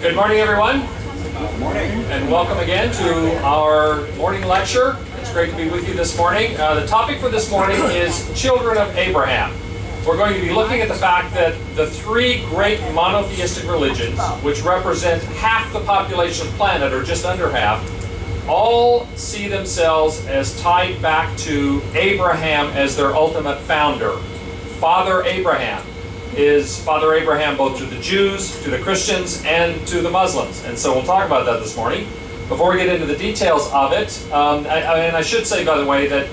Good morning, everyone, Good morning. and welcome again to our morning lecture. It's great to be with you this morning. Uh, the topic for this morning is Children of Abraham. We're going to be looking at the fact that the three great monotheistic religions, which represent half the population of the planet, or just under half, all see themselves as tied back to Abraham as their ultimate founder. Father Abraham is Father Abraham both to the Jews, to the Christians, and to the Muslims. And so we'll talk about that this morning. Before we get into the details of it, um, I, I, and I should say, by the way, that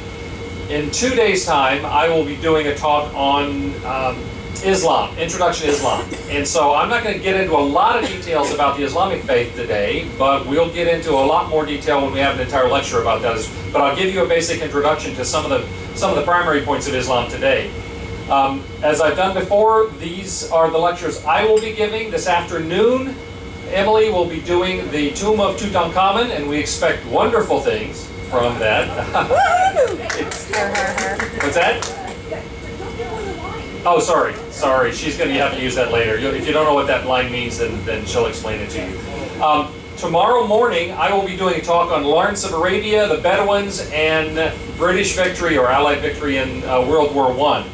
in two days' time, I will be doing a talk on um, Islam, Introduction to Islam. And so I'm not going to get into a lot of details about the Islamic faith today, but we'll get into a lot more detail when we have an entire lecture about that. But I'll give you a basic introduction to some of the, some of the primary points of Islam today. Um, as I've done before, these are the lectures I will be giving this afternoon. Emily will be doing the Tomb of Tutankhamun, and we expect wonderful things from that. What's that? Oh, sorry, sorry. She's going to have to use that later. If you don't know what that line means, then, then she'll explain it to you. Um, tomorrow morning, I will be doing a talk on Lawrence of Arabia, the Bedouins, and British victory or Allied victory in uh, World War One.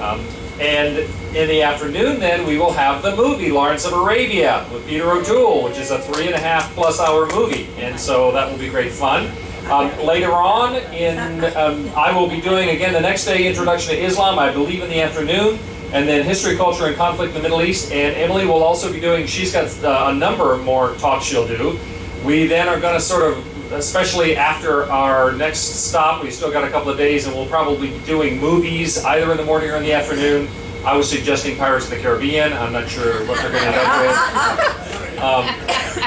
Um, and in the afternoon, then, we will have the movie Lawrence of Arabia with Peter O'Toole, which is a three and a half plus hour movie. And so that will be great fun. Um, later on, in um, I will be doing again the next day Introduction to Islam, I believe in the afternoon, and then History, Culture, and Conflict in the Middle East. And Emily will also be doing. She's got uh, a number more talks she'll do. We then are going to sort of, especially after our next stop, We've still got a couple of days, and we'll probably be doing movies either in the morning or in the afternoon. I was suggesting Pirates of the Caribbean. I'm not sure what they're going to end up with. Um,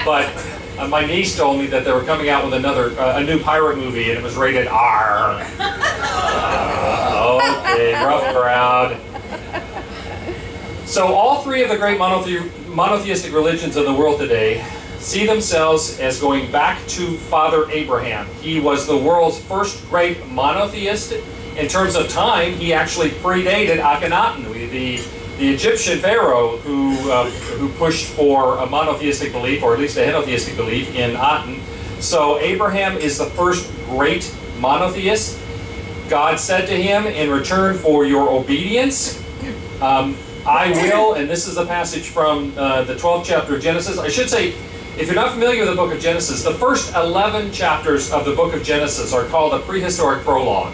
but uh, my niece told me that they were coming out with another, uh, a new pirate movie, and it was rated R. Uh, okay, rough crowd. So all three of the great monothe- monotheistic religions of the world today see themselves as going back to Father Abraham. He was the world's first great monotheist. In terms of time, he actually predated Akhenaten, the, the Egyptian pharaoh who, uh, who pushed for a monotheistic belief, or at least a henotheistic belief, in Aten. So Abraham is the first great monotheist. God said to him, in return for your obedience, um, I will, and this is a passage from uh, the 12th chapter of Genesis. I should say, if you're not familiar with the book of Genesis, the first 11 chapters of the book of Genesis are called a prehistoric prologue.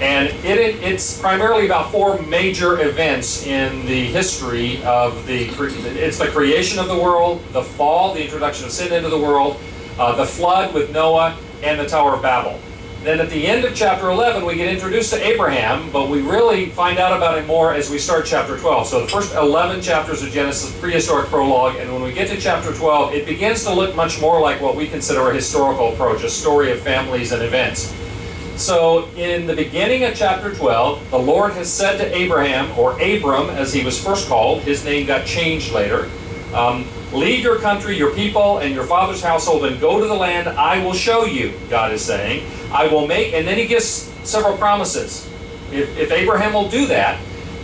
And it, it's primarily about four major events in the history of the, it's the creation of the world, the fall, the introduction of sin into the world, uh, the flood with Noah, and the Tower of Babel. Then at the end of chapter 11, we get introduced to Abraham, but we really find out about him more as we start chapter 12. So the first 11 chapters of Genesis, prehistoric prologue, and when we get to chapter 12, it begins to look much more like what we consider a historical approach, a story of families and events. So in the beginning of chapter 12, the Lord has said to Abraham, or Abram as he was first called, his name got changed later, um, leave your country, your people, and your father's household and go to the land I will show you, God is saying. I will make, and then he gives several promises. If, if Abraham will do that,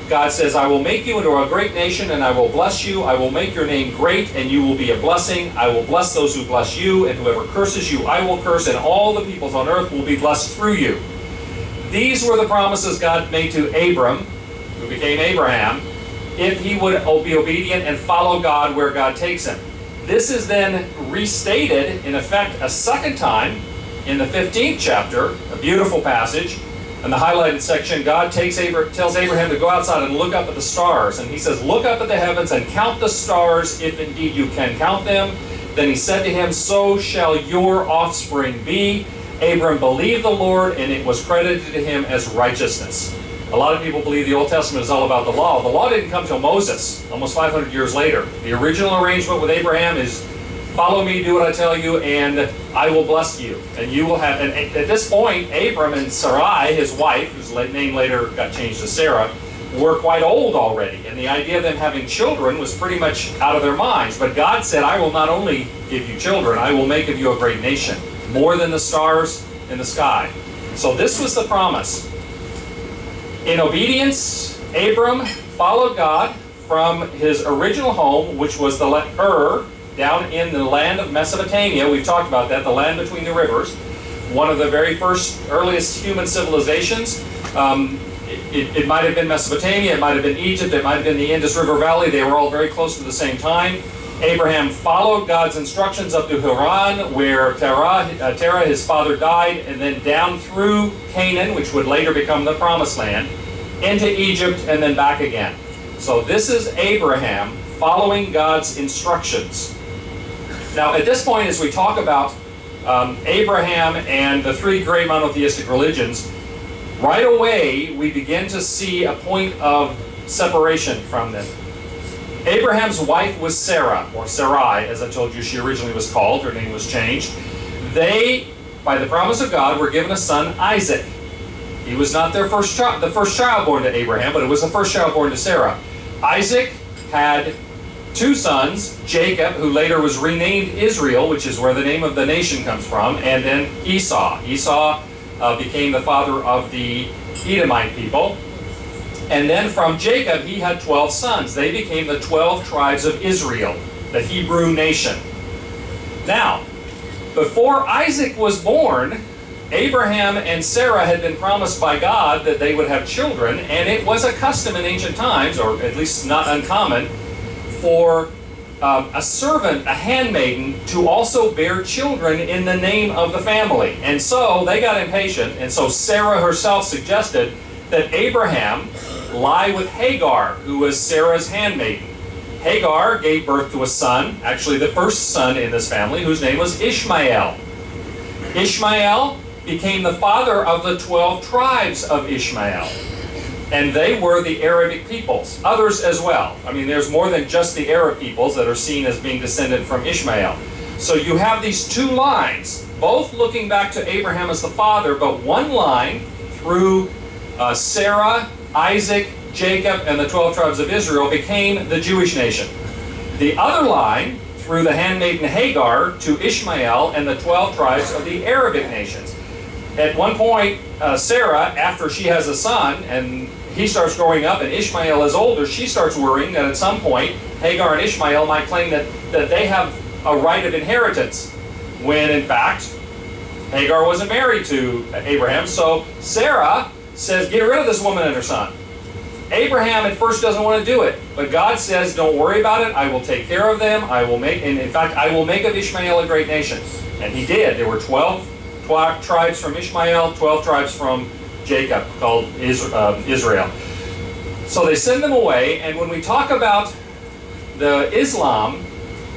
God says, I will make you into a great nation and I will bless you. I will make your name great and you will be a blessing. I will bless those who bless you, and whoever curses you, I will curse, and all the peoples on earth will be blessed through you. These were the promises God made to Abram, who became Abraham, if he would be obedient and follow God where God takes him. This is then restated, in effect, a second time in the 15th chapter, a beautiful passage. In the highlighted section, God takes Abra- tells Abraham to go outside and look up at the stars. And he says, Look up at the heavens and count the stars, if indeed you can count them. Then he said to him, So shall your offspring be. Abram believed the Lord, and it was credited to him as righteousness. A lot of people believe the Old Testament is all about the law. The law didn't come till Moses, almost 500 years later. The original arrangement with Abraham is follow me, do what I tell you, and I will bless you. And you will have, and at this point, Abram and Sarai, his wife, whose name later got changed to Sarah, were quite old already. And the idea of them having children was pretty much out of their minds. But God said, I will not only give you children, I will make of you a great nation, more than the stars in the sky. So this was the promise. In obedience, Abram followed God from his original home, which was the Ur, down in the land of Mesopotamia. We've talked about that, the land between the rivers. One of the very first, earliest human civilizations. Um, it, it, might have been Mesopotamia, it might have been Egypt, it might have been the Indus River Valley. They were all very close to the same time. Abraham followed God's instructions up to Haran, where Terah, uh, Terah, his father, died, and then down through Canaan, which would later become the Promised Land, into Egypt, and then back again. So this is Abraham following God's instructions. Now, at this point, as we talk about um, Abraham and the three great monotheistic religions, right away we begin to see a point of separation from them. Abraham's wife was Sarah, or Sarai, as I told you she originally was called. Her name was changed. They, by the promise of God, were given a son, Isaac. He was not their first child, the first child born to Abraham, but it was the first child born to Sarah. Isaac had two sons, Jacob, who later was renamed Israel, which is where the name of the nation comes from, and then Esau. Esau uh, became the father of the Edomite people. And then from Jacob, he had 12 sons. They became the 12 tribes of Israel, the Hebrew nation. Now, before Isaac was born, Abraham and Sarah had been promised by God that they would have children, and it was a custom in ancient times, or at least not uncommon, for um, a servant, a handmaiden, to also bear children in the name of the family. And so they got impatient, and so Sarah herself suggested that Abraham lie with Hagar, who was Sarah's handmaiden. Hagar gave birth to a son, actually the first son in this family, whose name was Ishmael. Ishmael became the father of the 12 tribes of Ishmael. And they were the Arabic peoples, others as well. I mean, there's more than just the Arab peoples that are seen as being descended from Ishmael. So you have these two lines, both looking back to Abraham as the father, but one line through uh, Sarah, Isaac, Jacob, and the 12 tribes of Israel became the Jewish nation. The other line through the handmaiden Hagar to Ishmael and the 12 tribes of the Arabic nations at one point, uh, Sarah, after she has a son and he starts growing up and Ishmael is older, she starts worrying that at some point Hagar and Ishmael might claim that, that they have a right of inheritance, when in fact Hagar wasn't married to Abraham. So Sarah says, Get rid of this woman and her son. Abraham at first doesn't want to do it, but God says, Don't worry about it. I will take care of them. I will make, and in fact, I will make of Ishmael a great nation. And he did. There were 12 tribes from Ishmael, 12 tribes from Jacob, called uh, Israel. So they send them away, and when we talk about the Islam,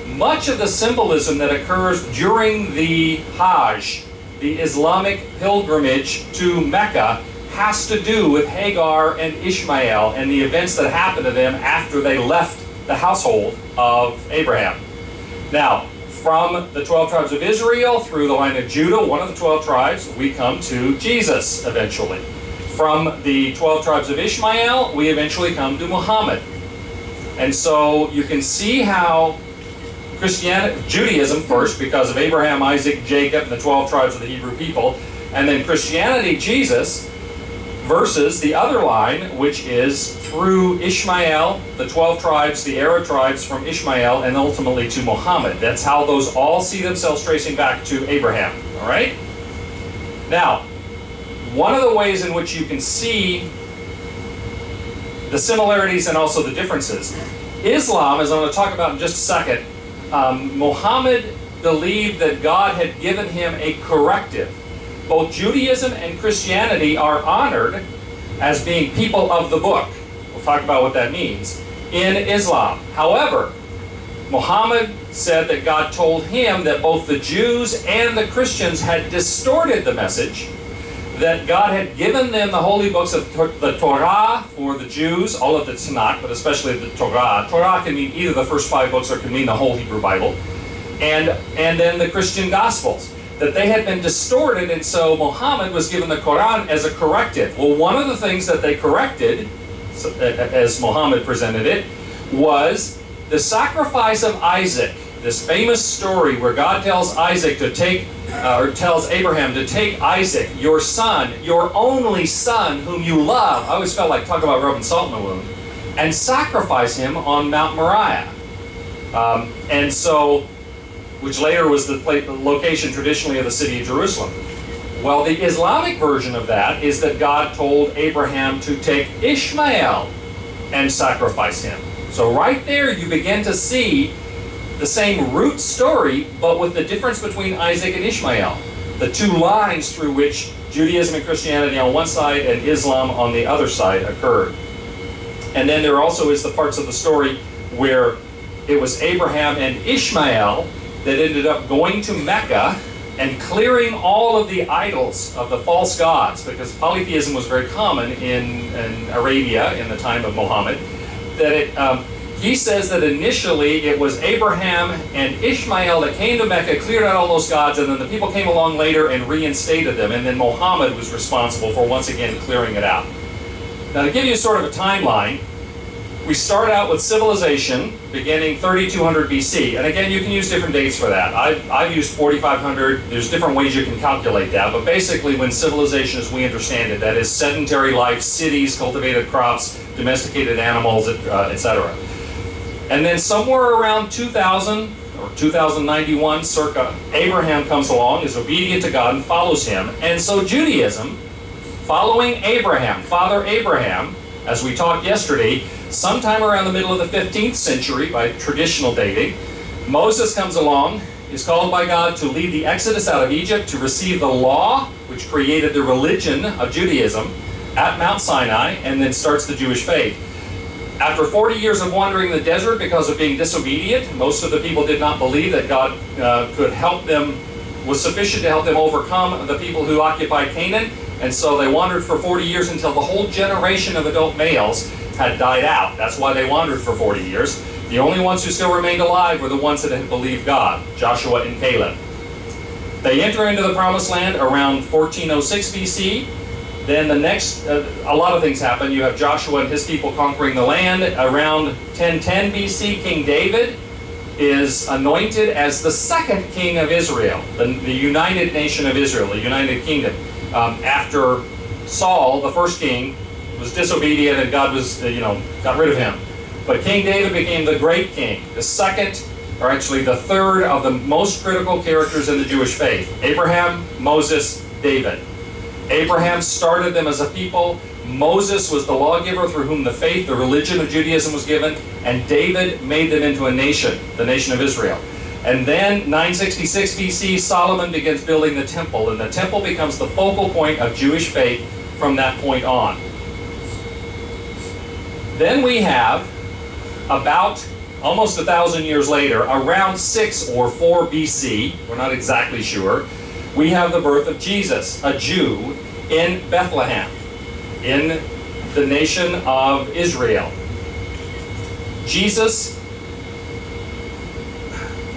much of the symbolism that occurs during the Hajj, the Islamic pilgrimage to Mecca, has to do with Hagar and Ishmael and the events that happened to them after they left the household of Abraham. Now, from the 12 tribes of Israel through the line of Judah, one of the 12 tribes, we come to Jesus eventually. From the 12 tribes of Ishmael, we eventually come to Muhammad. And so you can see how Christianity, Judaism first, because of Abraham, Isaac, Jacob, and the 12 tribes of the Hebrew people, and then Christianity, Jesus, versus the other line, which is through Ishmael, the 12 tribes, the Arab tribes from Ishmael, and ultimately to Muhammad. That's how those all see themselves tracing back to Abraham. All right? Now, one of the ways in which you can see the similarities and also the differences. Islam, as I'm going to talk about in just a second, um, Muhammad believed that God had given him a corrective both Judaism and Christianity are honored as being people of the book. We'll talk about what that means in Islam. However, Muhammad said that God told him that both the Jews and the Christians had distorted the message, that God had given them the holy books of the Torah for the Jews, all of the Tanakh, but especially the Torah. Torah can mean either the first five books or can mean the whole Hebrew Bible, and, and then the Christian Gospels that they had been distorted, and so Muhammad was given the Quran as a corrective. Well, one of the things that they corrected, as Muhammad presented it, was the sacrifice of Isaac. This famous story where God tells Isaac to take, uh, or tells Abraham to take Isaac, your son, your only son, whom you love. I always felt like talk about rubbing salt in the wound, and sacrifice him on Mount Moriah. Um, and so, which later was the, location traditionally of the city of Jerusalem. Well, the Islamic version of that is that God told Abraham to take Ishmael and sacrifice him. So, right there, you begin to see the same root story, but with the difference between Isaac and Ishmael. The two lines through which Judaism and Christianity on one side and Islam on the other side occurred. And then there also is the parts of the story where it was Abraham and Ishmael that ended up going to Mecca and clearing all of the idols of the false gods, because polytheism was very common in, in Arabia in the time of Muhammad. That it, um, he says that initially it was Abraham and Ishmael that came to Mecca, cleared out all those gods, and then the people came along later and reinstated them, and then Muhammad was responsible for once again clearing it out. Now, to give you sort of a timeline, we start out with civilization beginning 3200 BC. And again, you can use different dates for that. I've, I've used 4500. There's different ways you can calculate that. But basically, when civilization as we understand it, that is sedentary life, cities, cultivated crops, domesticated animals, uh, etc. And then somewhere around 2000 or 2091, circa, Abraham comes along, is obedient to God, and follows him. And so Judaism, following Abraham, Father Abraham, as we talked yesterday, sometime around the middle of the 15th century by traditional dating, Moses comes along, is called by God to lead the Exodus out of Egypt, to receive the law, which created the religion of Judaism, at Mount Sinai, and then starts the Jewish faith. After 40 years of wandering the desert because of being disobedient, most of the people did not believe that God uh, could help them, was sufficient to help them overcome the people who occupied Canaan. And so they wandered for 40 years until the whole generation of adult males had died out. That's why they wandered for 40 years. The only ones who still remained alive were the ones that had believed God, Joshua and Caleb. They enter into the promised land around 1406 BC. Then the next, uh, a lot of things happen. You have Joshua and his people conquering the land. Around 1010 BC, King David is anointed as the second king of Israel, the, the united nation of Israel, the united kingdom. Um, after Saul, the first king, was disobedient and God was, uh, you know, got rid of him. But King David became the great king, the second, or actually the third of the most critical characters in the Jewish faith Abraham, Moses, David. Abraham started them as a people. Moses was the lawgiver through whom the faith, the religion of Judaism was given, and David made them into a nation, the nation of Israel. And then 966 BC, Solomon begins building the temple, and the temple becomes the focal point of Jewish faith from that point on. Then we have about almost a thousand years later, around 6 or 4 BC, we're not exactly sure, we have the birth of Jesus, a Jew, in Bethlehem, in the nation of Israel. Jesus,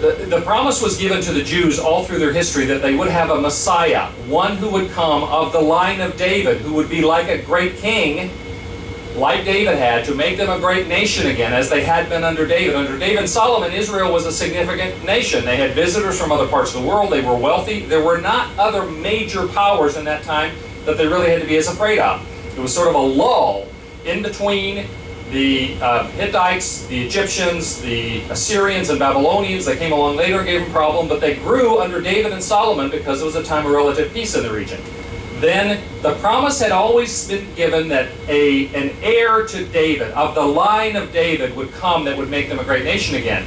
the, the promise was given to the Jews all through their history that they would have a Messiah, one who would come of the line of David, who would be like a great king like David had, to make them a great nation again, as they had been under David. Under David and Solomon, Israel was a significant nation. They had visitors from other parts of the world. They were wealthy. There were not other major powers in that time that they really had to be as afraid of. It was sort of a lull in between the uh, Hittites, the Egyptians, the Assyrians, and Babylonians. They came along later gave them a problem, but they grew under David and Solomon because it was a time of relative peace in the region then the promise had always been given that a, an heir to David, of the line of David, would come that would make them a great nation again.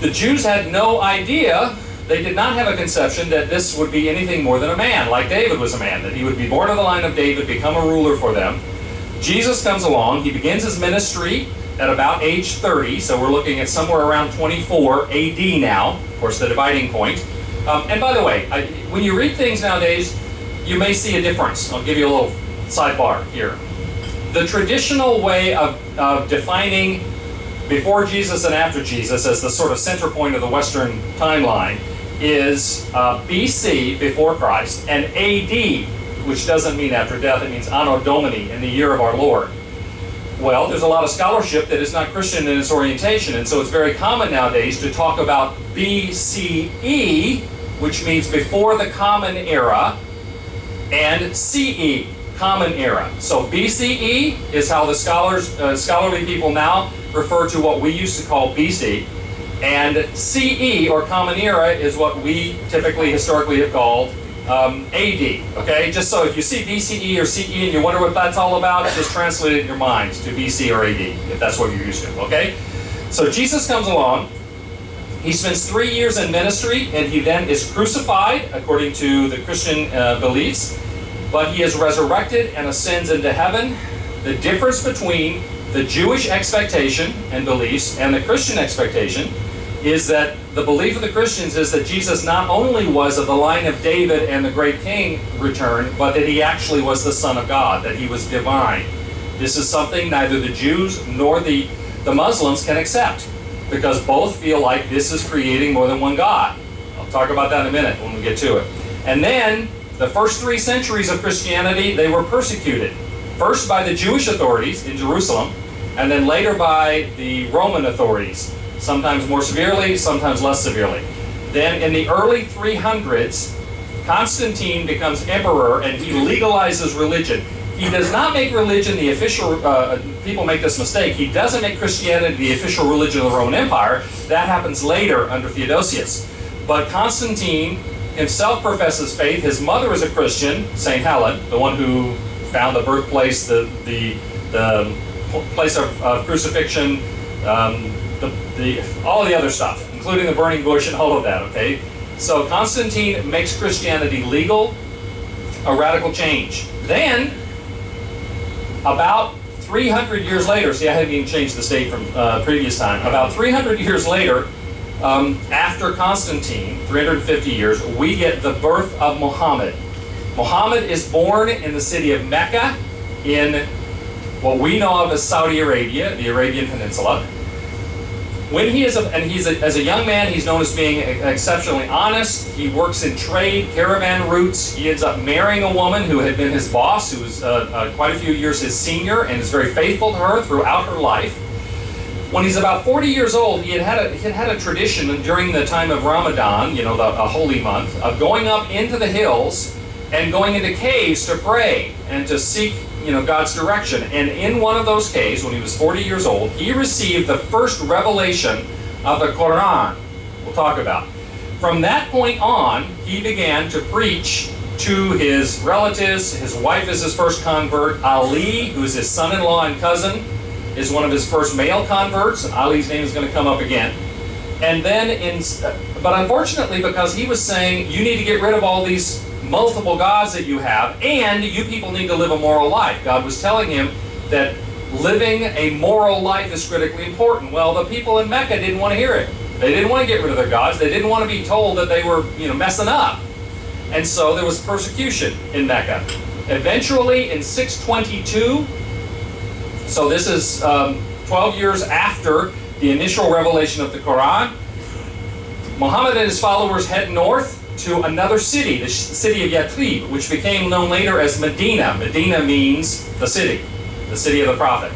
The Jews had no idea, they did not have a conception that this would be anything more than a man, like David was a man, that he would be born of the line of David, become a ruler for them. Jesus comes along, he begins his ministry at about age 30, so we're looking at somewhere around 24 AD now, of course, the dividing point. Um, and by the way, I, when you read things nowadays, you may see a difference. I'll give you a little sidebar here. The traditional way of, of defining before Jesus and after Jesus as the sort of center point of the Western timeline is uh, BC, before Christ, and AD, which doesn't mean after death, it means Anno Domini, in the year of our Lord. Well, there's a lot of scholarship that is not Christian in its orientation, and so it's very common nowadays to talk about BCE, which means before the Common Era, and CE, Common Era. So BCE is how the scholars, uh, scholarly people now refer to what we used to call BC, And CE, or Common Era, is what we typically historically have called um, AD. Okay, just so if you see BCE or CE and you wonder what that's all about, just translate it in your mind to BC or AD, if that's what you're used to. Okay, so Jesus comes along. He spends three years in ministry, and he then is crucified, according to the Christian uh, beliefs. But he is resurrected and ascends into heaven. The difference between the Jewish expectation and beliefs and the Christian expectation is that the belief of the Christians is that Jesus not only was of the line of David and the great king returned, but that he actually was the Son of God, that he was divine. This is something neither the Jews nor the, the Muslims can accept because both feel like this is creating more than one God. I'll talk about that in a minute when we get to it. And then the first three centuries of Christianity, they were persecuted. First by the Jewish authorities in Jerusalem, and then later by the Roman authorities sometimes more severely, sometimes less severely. Then in the early 300s, Constantine becomes emperor and he legalizes religion. He does not make religion the official, uh, people make this mistake, he doesn't make Christianity the official religion of the Roman Empire. That happens later under Theodosius. But Constantine himself professes faith. His mother is a Christian, St. Helen, the one who found the birthplace, the, the, the place of, of crucifixion, um, the, the, all the other stuff, including the burning bush and all of that, okay? So Constantine makes Christianity legal, a radical change. Then, about 300 years later, see, I hadn't even changed the state from uh, previous time. About 300 years later, um, after Constantine, 350 years, we get the birth of Muhammad. Muhammad is born in the city of Mecca in what we know of as Saudi Arabia, the Arabian Peninsula. When he is, a, and he's a, as a young man, he's known as being exceptionally honest. He works in trade, caravan routes. He ends up marrying a woman who had been his boss, who was uh, uh, quite a few years his senior, and is very faithful to her throughout her life. When he's about 40 years old, he had had a, he had, had a tradition during the time of Ramadan, you know, the, a holy month, of going up into the hills and going into caves to pray and to seek you know, God's direction. And in one of those caves, when he was 40 years old, he received the first revelation of the Quran. We'll talk about. From that point on, he began to preach to his relatives. His wife is his first convert. Ali, who's his son-in-law and cousin, is one of his first male converts. And Ali's name is going to come up again. And then, in, but unfortunately, because he was saying, you need to get rid of all these multiple gods that you have, and you people need to live a moral life. God was telling him that living a moral life is critically important. Well, the people in Mecca didn't want to hear it. They didn't want to get rid of their gods. They didn't want to be told that they were, you know, messing up. And so there was persecution in Mecca. Eventually, in 622, so this is um, 12 years after the initial revelation of the Quran, Muhammad and his followers head north to another city, the city of Yathrib, which became known later as Medina. Medina means the city, the city of the prophet.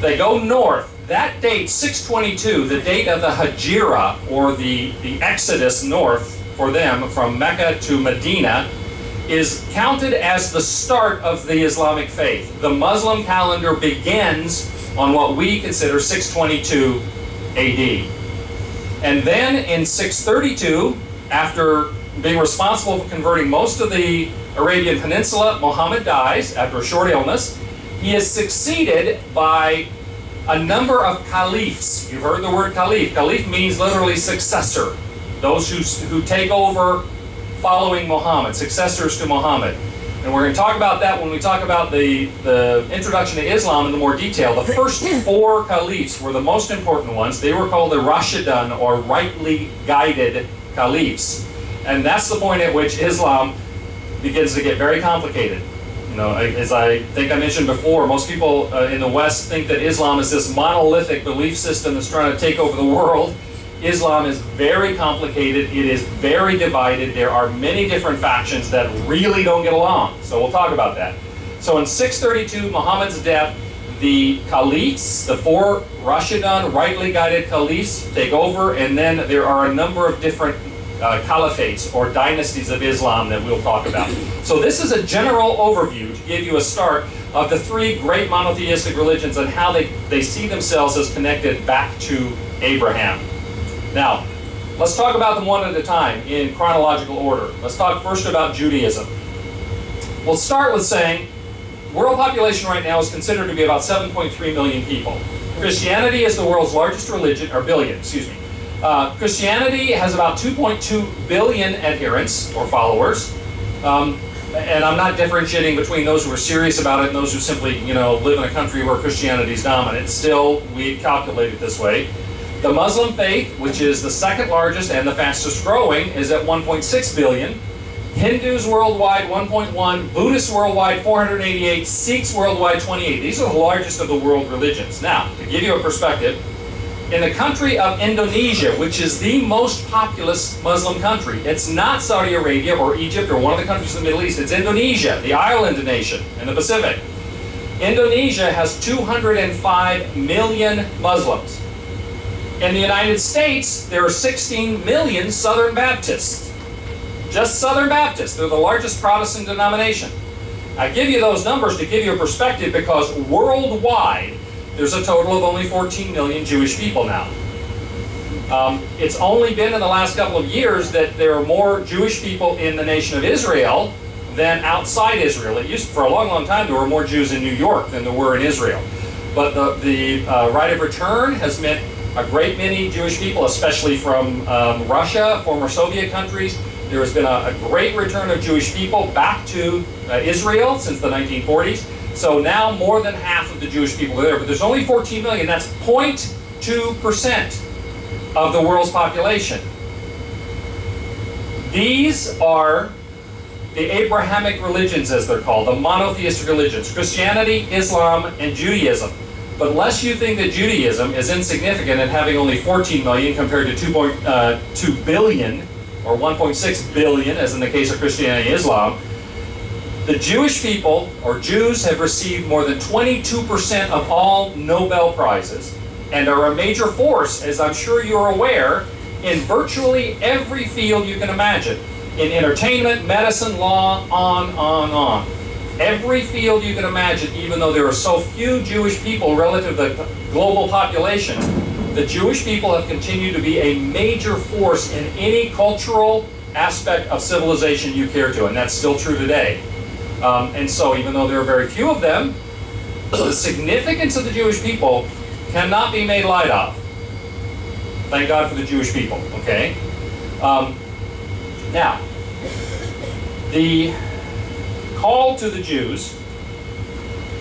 They go north. That date, 622, the date of the Hijrah, or the, the exodus north for them from Mecca to Medina, is counted as the start of the Islamic faith. The Muslim calendar begins on what we consider 622 AD. And then in 632, after being responsible for converting most of the Arabian Peninsula, Muhammad dies after a short illness. He is succeeded by a number of caliphs. You've heard the word caliph. Caliph means literally successor. Those who, who take over following Muhammad, successors to Muhammad. And we're going to talk about that when we talk about the, the introduction to Islam in the more detail. The first four caliphs were the most important ones. They were called the Rashidun, or rightly guided caliphs. And that's the point at which Islam begins to get very complicated. You know, as I think I mentioned before, most people uh, in the West think that Islam is this monolithic belief system that's trying to take over the world. Islam is very complicated. It is very divided. There are many different factions that really don't get along. So we'll talk about that. So in 632, Muhammad's death, the caliphs, the four Rashidun, rightly guided caliphs, take over, and then there are a number of different uh, caliphates or dynasties of Islam that we'll talk about. So this is a general overview to give you a start of the three great monotheistic religions and how they, they see themselves as connected back to Abraham. Now, let's talk about them one at a time in chronological order. Let's talk first about Judaism. We'll start with saying world population right now is considered to be about 7.3 million people. Christianity is the world's largest religion, or billion, excuse me. Uh, Christianity has about 2.2 billion adherents or followers. Um, and I'm not differentiating between those who are serious about it and those who simply, you know, live in a country where Christianity is dominant. Still, we calculate it this way. The Muslim faith, which is the second largest and the fastest growing, is at 1.6 billion. Hindus worldwide 1.1, Buddhists worldwide 488, Sikhs worldwide 28. These are the largest of the world religions. Now, to give you a perspective, in the country of Indonesia, which is the most populous Muslim country, it's not Saudi Arabia or Egypt or one of the countries in the Middle East, it's Indonesia, the island nation in the Pacific. Indonesia has 205 million Muslims. In the United States, there are 16 million Southern Baptists. Just Southern Baptists. They're the largest Protestant denomination. I give you those numbers to give you a perspective because worldwide, there's a total of only 14 million Jewish people now. Um, it's only been in the last couple of years that there are more Jewish people in the nation of Israel than outside Israel. It used for a long, long time there were more Jews in New York than there were in Israel. But the, the uh, right of return has meant a great many Jewish people, especially from um, Russia, former Soviet countries. There has been a, a great return of Jewish people back to uh, Israel since the 1940s. So now more than half of the Jewish people are there. But there's only 14 million. That's 0.2% of the world's population. These are the Abrahamic religions, as they're called, the monotheistic religions Christianity, Islam, and Judaism. But lest you think that Judaism is insignificant in having only 14 million compared to 2.2 uh, billion or 1.6 billion, as in the case of Christianity and Islam, the Jewish people, or Jews, have received more than 22% of all Nobel Prizes and are a major force, as I'm sure you're aware, in virtually every field you can imagine. In entertainment, medicine, law, on, on, on every field you can imagine, even though there are so few Jewish people relative to the global population, the Jewish people have continued to be a major force in any cultural aspect of civilization you care to, and that's still true today. Um, and so, even though there are very few of them, the significance of the Jewish people cannot be made light of. Thank God for the Jewish people, okay? Um, now, the call to the Jews,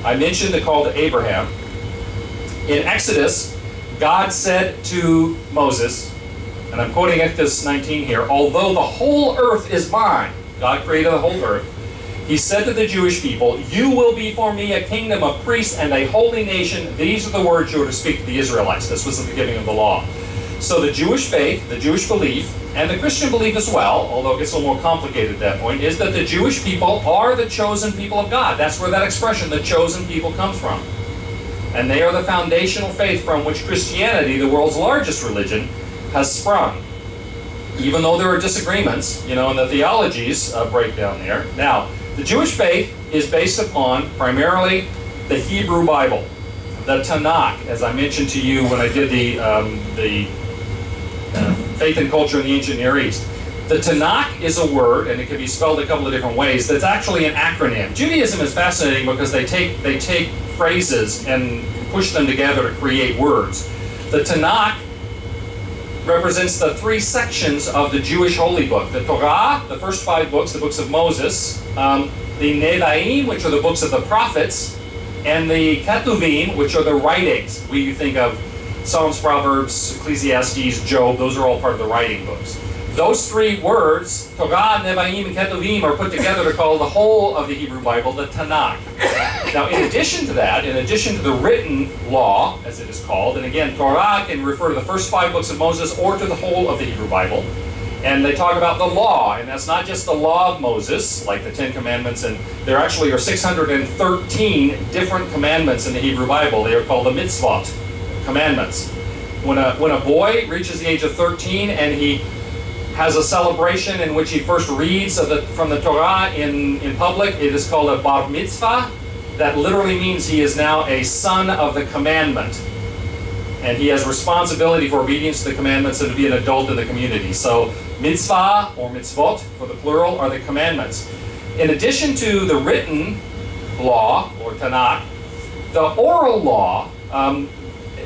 I mentioned the call to Abraham. In Exodus, God said to Moses, and I'm quoting Exodus 19 here, although the whole earth is mine, God created the whole earth, he said to the Jewish people, You will be for me a kingdom of priests and a holy nation. These are the words you are to speak to the Israelites. This was at the beginning of the law. So the Jewish faith, the Jewish belief, and the Christian belief as well, although it gets a little more complicated at that point, is that the Jewish people are the chosen people of God. That's where that expression, the chosen people, comes from. And they are the foundational faith from which Christianity, the world's largest religion, has sprung. Even though there are disagreements, you know, and the theologies uh, break down there. Now, the Jewish faith is based upon primarily the Hebrew Bible, the Tanakh, as I mentioned to you when I did the, um, the faith and culture in the ancient Near East. The Tanakh is a word, and it can be spelled a couple of different ways, that's actually an acronym. Judaism is fascinating because they take, they take phrases and push them together to create words. The Tanakh represents the three sections of the Jewish holy book. The Torah, the first five books, the books of Moses, um, the Nevi'im, which are the books of the prophets, and the Ketuvim, which are the writings. We think of Psalms, Proverbs, Ecclesiastes, Job, those are all part of the writing books. Those three words, Torah, Nevi'im, and Ketuvim, are put together to call the whole of the Hebrew Bible the Tanakh. Now, in addition to that, in addition to the written law, as it is called, and again, Torah can refer to the first five books of Moses or to the whole of the Hebrew Bible. And they talk about the law, and that's not just the law of Moses, like the Ten Commandments, and there actually are 613 different commandments in the Hebrew Bible. They are called the mitzvot commandments. When a, when a boy reaches the age of 13 and he has a celebration in which he first reads the, from the Torah in, in public, it is called a bar mitzvah. That literally means he is now a son of the commandment. and he has responsibility for obedience to the commandments and to be an adult in the community. So mitzvah or mitzvot for the plural are the commandments. In addition to the written law or Tanakh, the oral law um,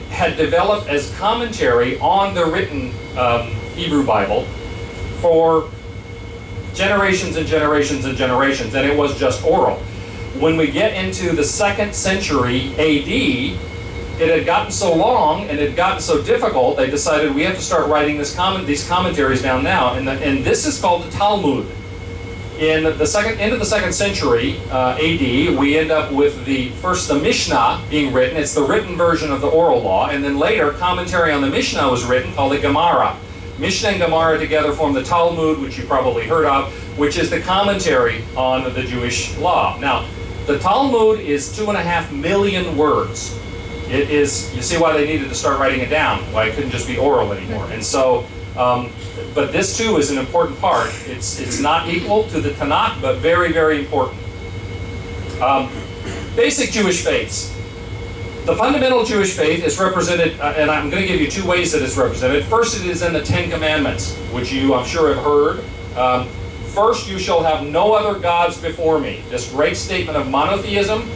had developed as commentary on the written um, Hebrew Bible for generations and generations and generations, and it was just oral. When we get into the second century AD, it had gotten so long and it had gotten so difficult, they decided we have to start writing this comment, these commentaries down now. And, the, and this is called the Talmud. In the second end of the second century uh, AD, we end up with the first the Mishnah being written. It's the written version of the oral law, and then later commentary on the Mishnah was written called the Gemara. Mishnah and Gemara together form the Talmud, which you probably heard of, which is the commentary on the Jewish law. Now, the Talmud is two and a half million words. It is, you see why they needed to start writing it down, why it couldn't just be oral anymore. And so, um, but this too is an important part. It's, it's not equal to the Tanakh, but very, very important. Um, basic Jewish faiths. The fundamental Jewish faith is represented, uh, and I'm going to give you two ways that it's represented. First, it is in the Ten Commandments, which you, I'm sure, have heard. Um, First, you shall have no other gods before me. This great statement of monotheism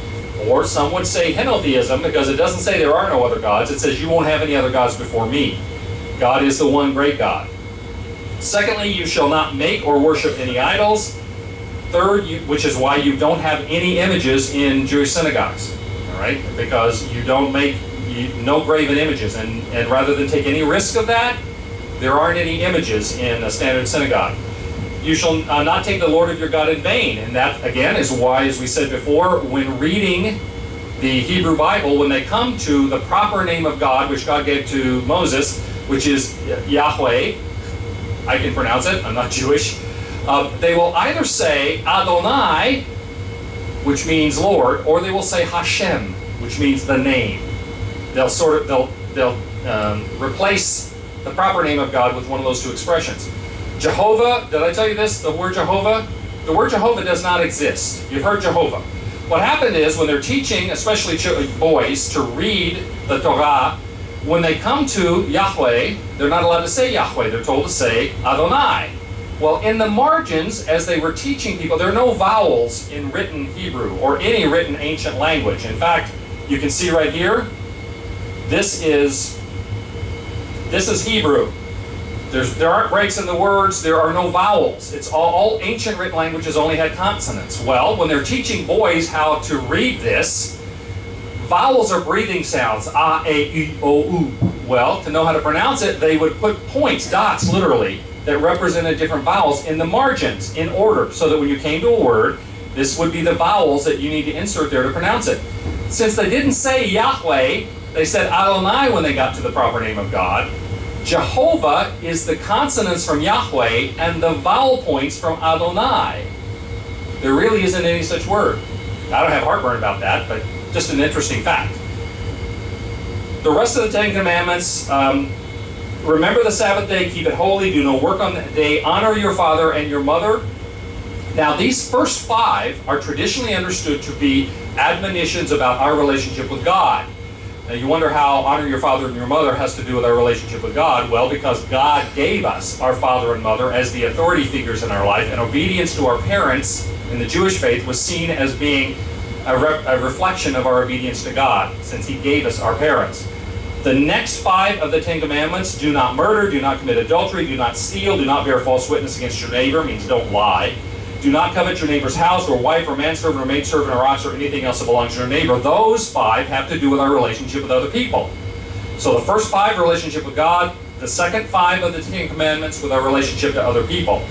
or some would say henotheism, because it doesn't say there are no other gods. It says you won't have any other gods before me. God is the one great God. Secondly, you shall not make or worship any idols. Third, you, which is why you don't have any images in Jewish synagogues, right? Because you don't make you, no graven images, and, and rather than take any risk of that, there aren't any images in a standard synagogue. You shall uh, not take the Lord of your God in vain. And that, again, is why, as we said before, when reading the Hebrew Bible, when they come to the proper name of God, which God gave to Moses, which is Yahweh, I can pronounce it, I'm not Jewish, uh, they will either say Adonai, which means Lord, or they will say Hashem, which means the name. They'll sort of, they'll, they'll um, replace the proper name of God with one of those two expressions. Jehovah, did I tell you this? The word Jehovah? The word Jehovah does not exist. You've heard Jehovah. What happened is when they're teaching, especially boys, to read the Torah, when they come to Yahweh, they're not allowed to say Yahweh. They're told to say Adonai. Well, in the margins, as they were teaching people, there are no vowels in written Hebrew or any written ancient language. In fact, you can see right here, this is this is Hebrew. There's, there aren't breaks in the words. There are no vowels. It's all, all ancient written languages only had consonants. Well, when they're teaching boys how to read this, vowels are breathing sounds. A, A, E, O, U. Well, to know how to pronounce it, they would put points, dots, literally, that represented different vowels in the margins in order, so that when you came to a word, this would be the vowels that you need to insert there to pronounce it. Since they didn't say Yahweh, they said Adonai when they got to the proper name of God. Jehovah is the consonants from Yahweh and the vowel points from Adonai. There really isn't any such word. I don't have heartburn about that, but just an interesting fact. The rest of the Ten Commandments um, remember the Sabbath day, keep it holy, do no work on the day, honor your father and your mother. Now, these first five are traditionally understood to be admonitions about our relationship with God. Now you wonder how honor your father and your mother has to do with our relationship with God. Well, because God gave us our father and mother as the authority figures in our life, and obedience to our parents in the Jewish faith was seen as being a, re a reflection of our obedience to God, since He gave us our parents. The next five of the Ten Commandments do not murder, do not commit adultery, do not steal, do not bear false witness against your neighbor, means don't lie. Do not covet your neighbor's house, or wife, or manservant, or maidservant, or ox, or anything else that belongs to your neighbor. Those five have to do with our relationship with other people. So the first five, relationship with God. The second five of the Ten Commandments with our relationship to other people.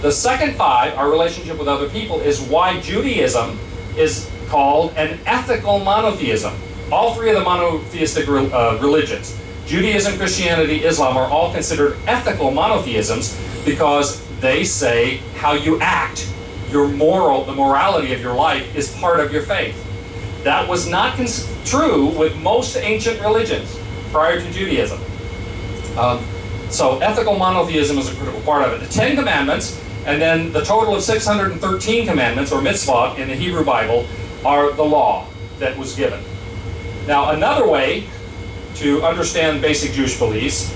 The second five, our relationship with other people, is why Judaism is called an ethical monotheism. All three of the monotheistic uh, religions, Judaism, Christianity, Islam, are all considered ethical monotheisms because they say how you act, your moral, the morality of your life is part of your faith. That was not true with most ancient religions prior to Judaism. Um, so ethical monotheism is a critical part of it. The Ten Commandments, and then the total of 613 commandments, or mitzvot, in the Hebrew Bible, are the law that was given. Now, another way to understand basic Jewish beliefs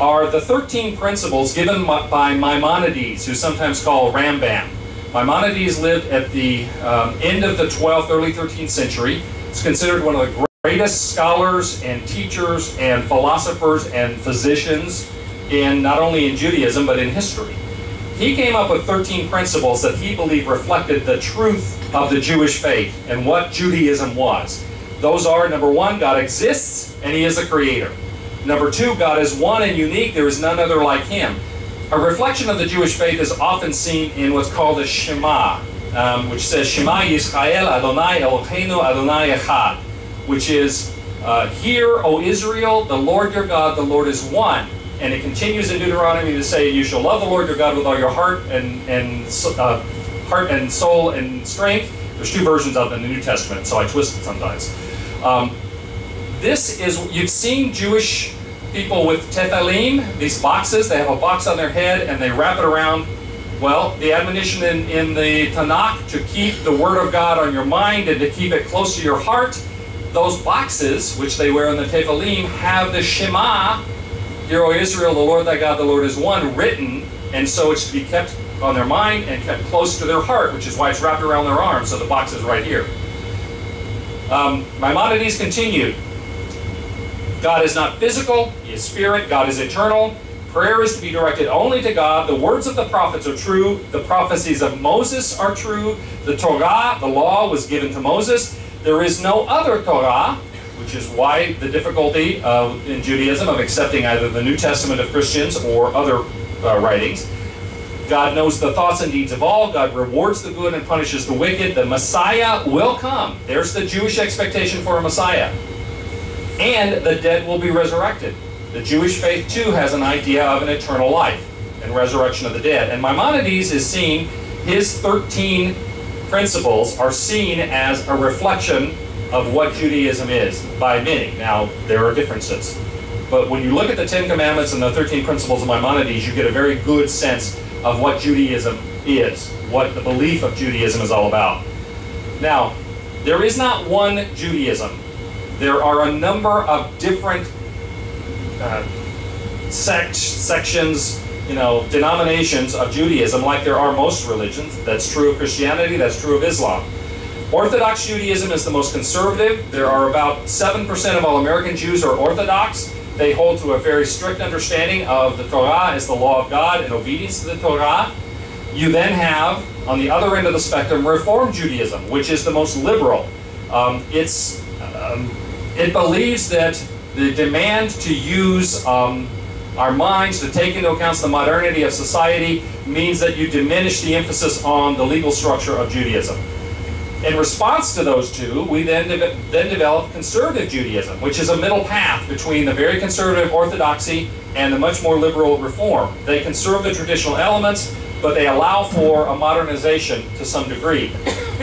are the 13 principles given by Maimonides, who's sometimes called Rambam. Maimonides lived at the um, end of the 12th, early 13th century. He's considered one of the greatest scholars and teachers and philosophers and physicians in not only in Judaism but in history. He came up with 13 principles that he believed reflected the truth of the Jewish faith and what Judaism was. Those are number one, God exists and He is a creator. Number two, God is one and unique, there is none other like Him. A reflection of the Jewish faith is often seen in what's called the Shema, um, which says, Shema Yisrael Adonai Eloheinu Adonai Echad, which is, uh, Hear, O Israel, the Lord your God, the Lord is one. And it continues in Deuteronomy to say, You shall love the Lord your God with all your heart and, and uh, heart and soul and strength. There's two versions of it in the New Testament, so I twist it sometimes. Um, this is, you've seen Jewish people with tefillin, these boxes, they have a box on their head and they wrap it around. Well, the admonition in, in the Tanakh to keep the Word of God on your mind and to keep it close to your heart, those boxes, which they wear on the tefillin, have the Shema, Hear, O Israel, the Lord thy God, the Lord is one, written, and so it's to be kept on their mind and kept close to their heart, which is why it's wrapped around their arm, so the box is right here. Um, Maimonides continued. God is not physical, He is spirit, God is eternal. Prayer is to be directed only to God. The words of the prophets are true. The prophecies of Moses are true. The Torah, the law, was given to Moses. There is no other Torah, which is why the difficulty uh, in Judaism of accepting either the New Testament of Christians or other uh, writings. God knows the thoughts and deeds of all. God rewards the good and punishes the wicked. The Messiah will come. There's the Jewish expectation for a Messiah and the dead will be resurrected. The Jewish faith too has an idea of an eternal life and resurrection of the dead. And Maimonides is seen, his 13 principles are seen as a reflection of what Judaism is by many. Now, there are differences. But when you look at the Ten Commandments and the 13 principles of Maimonides, you get a very good sense of what Judaism is, what the belief of Judaism is all about. Now, there is not one Judaism there are a number of different uh, sect, sections, you know, denominations of Judaism, like there are most religions. That's true of Christianity, that's true of Islam. Orthodox Judaism is the most conservative. There are about 7% of all American Jews are Orthodox. They hold to a very strict understanding of the Torah as the law of God and obedience to the Torah. You then have, on the other end of the spectrum, Reform Judaism, which is the most liberal. Um, it's um, it believes that the demand to use um, our minds to take into account the modernity of society means that you diminish the emphasis on the legal structure of Judaism. In response to those two, we then, de then develop conservative Judaism, which is a middle path between the very conservative orthodoxy and the much more liberal reform. They conserve the traditional elements, but they allow for a modernization to some degree.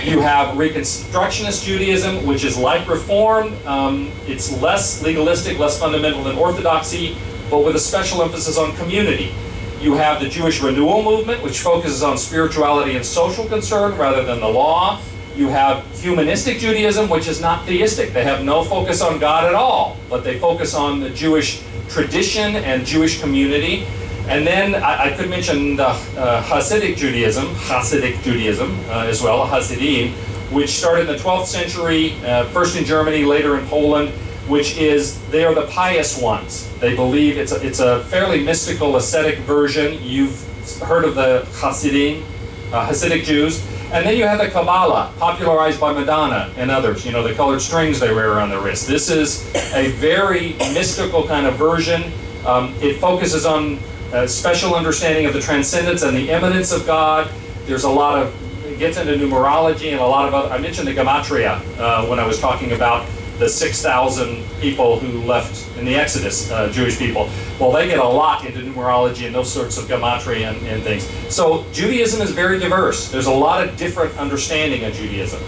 You have Reconstructionist Judaism, which is like Reform. Um, it's less legalistic, less fundamental than Orthodoxy, but with a special emphasis on community. You have the Jewish Renewal Movement, which focuses on spirituality and social concern rather than the law. You have Humanistic Judaism, which is not theistic. They have no focus on God at all, but they focus on the Jewish tradition and Jewish community. And then I, I could mention the uh, Hasidic Judaism, Hasidic Judaism uh, as well, Hasidim, which started in the 12th century, uh, first in Germany, later in Poland, which is they are the pious ones. They believe it's a, it's a fairly mystical, ascetic version. You've heard of the Hasidim, uh, Hasidic Jews. And then you have the Kabbalah, popularized by Madonna and others, you know, the colored strings they wear around their wrist. This is a very mystical kind of version. Um, it focuses on a special understanding of the transcendence and the immanence of God. There's a lot of, it gets into numerology and a lot of other, I mentioned the Gematria uh, when I was talking about the 6,000 people who left in the Exodus, uh, Jewish people. Well, they get a lot into numerology and those sorts of gematria and, and, things. So Judaism is very diverse. There's a lot of different understanding of Judaism.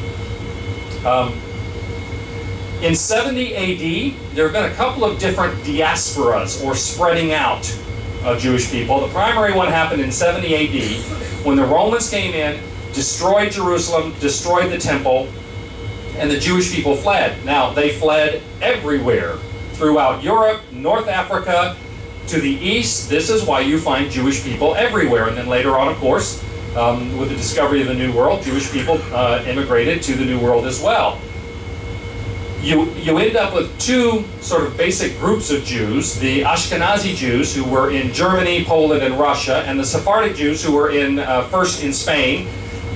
Um, in 70 AD, there have been a couple of different diasporas or spreading out of Jewish people. The primary one happened in 70 AD when the Romans came in, destroyed Jerusalem, destroyed the temple, and the Jewish people fled. Now, they fled everywhere throughout Europe, North Africa, to the east. This is why you find Jewish people everywhere. And then later on, of course, um, with the discovery of the New World, Jewish people uh, immigrated to the New World as well. You, you end up with two sort of basic groups of Jews the Ashkenazi Jews, who were in Germany, Poland, and Russia, and the Sephardic Jews, who were in uh, first in Spain.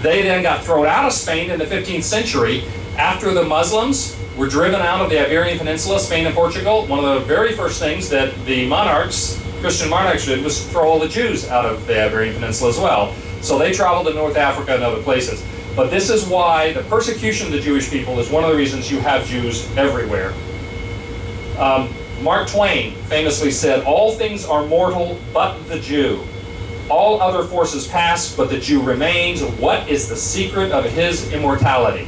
They then got thrown out of Spain in the 15th century after the Muslims were driven out of the Iberian Peninsula, Spain and Portugal. One of the very first things that the monarchs, Christian monarchs, did was throw all the Jews out of the Iberian Peninsula as well. So they traveled to North Africa and other places. But this is why the persecution of the Jewish people is one of the reasons you have Jews everywhere. Um, Mark Twain famously said, All things are mortal but the Jew. All other forces pass, but the Jew remains. What is the secret of his immortality?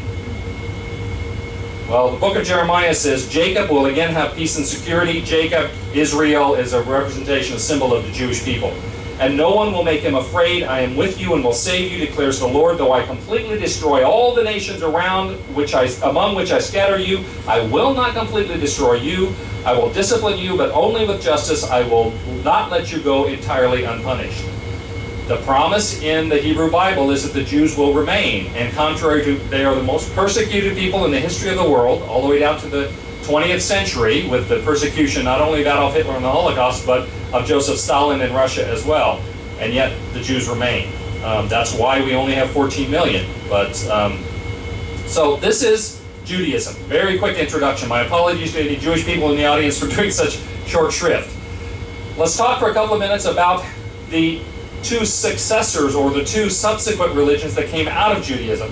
Well, the book of Jeremiah says Jacob will again have peace and security. Jacob, Israel, is a representation, a symbol of the Jewish people and no one will make him afraid. I am with you and will save you, declares the Lord. Though I completely destroy all the nations around which I, among which I scatter you, I will not completely destroy you. I will discipline you, but only with justice. I will not let you go entirely unpunished. The promise in the Hebrew Bible is that the Jews will remain, and contrary to, they are the most persecuted people in the history of the world, all the way down to the 20th century, with the persecution not only of Adolf Hitler and the Holocaust, but of Joseph Stalin in Russia as well. And yet the Jews remain. Um, that's why we only have 14 million. But um, so this is Judaism. Very quick introduction. My apologies to any Jewish people in the audience for doing such short shrift. Let's talk for a couple of minutes about the two successors or the two subsequent religions that came out of Judaism.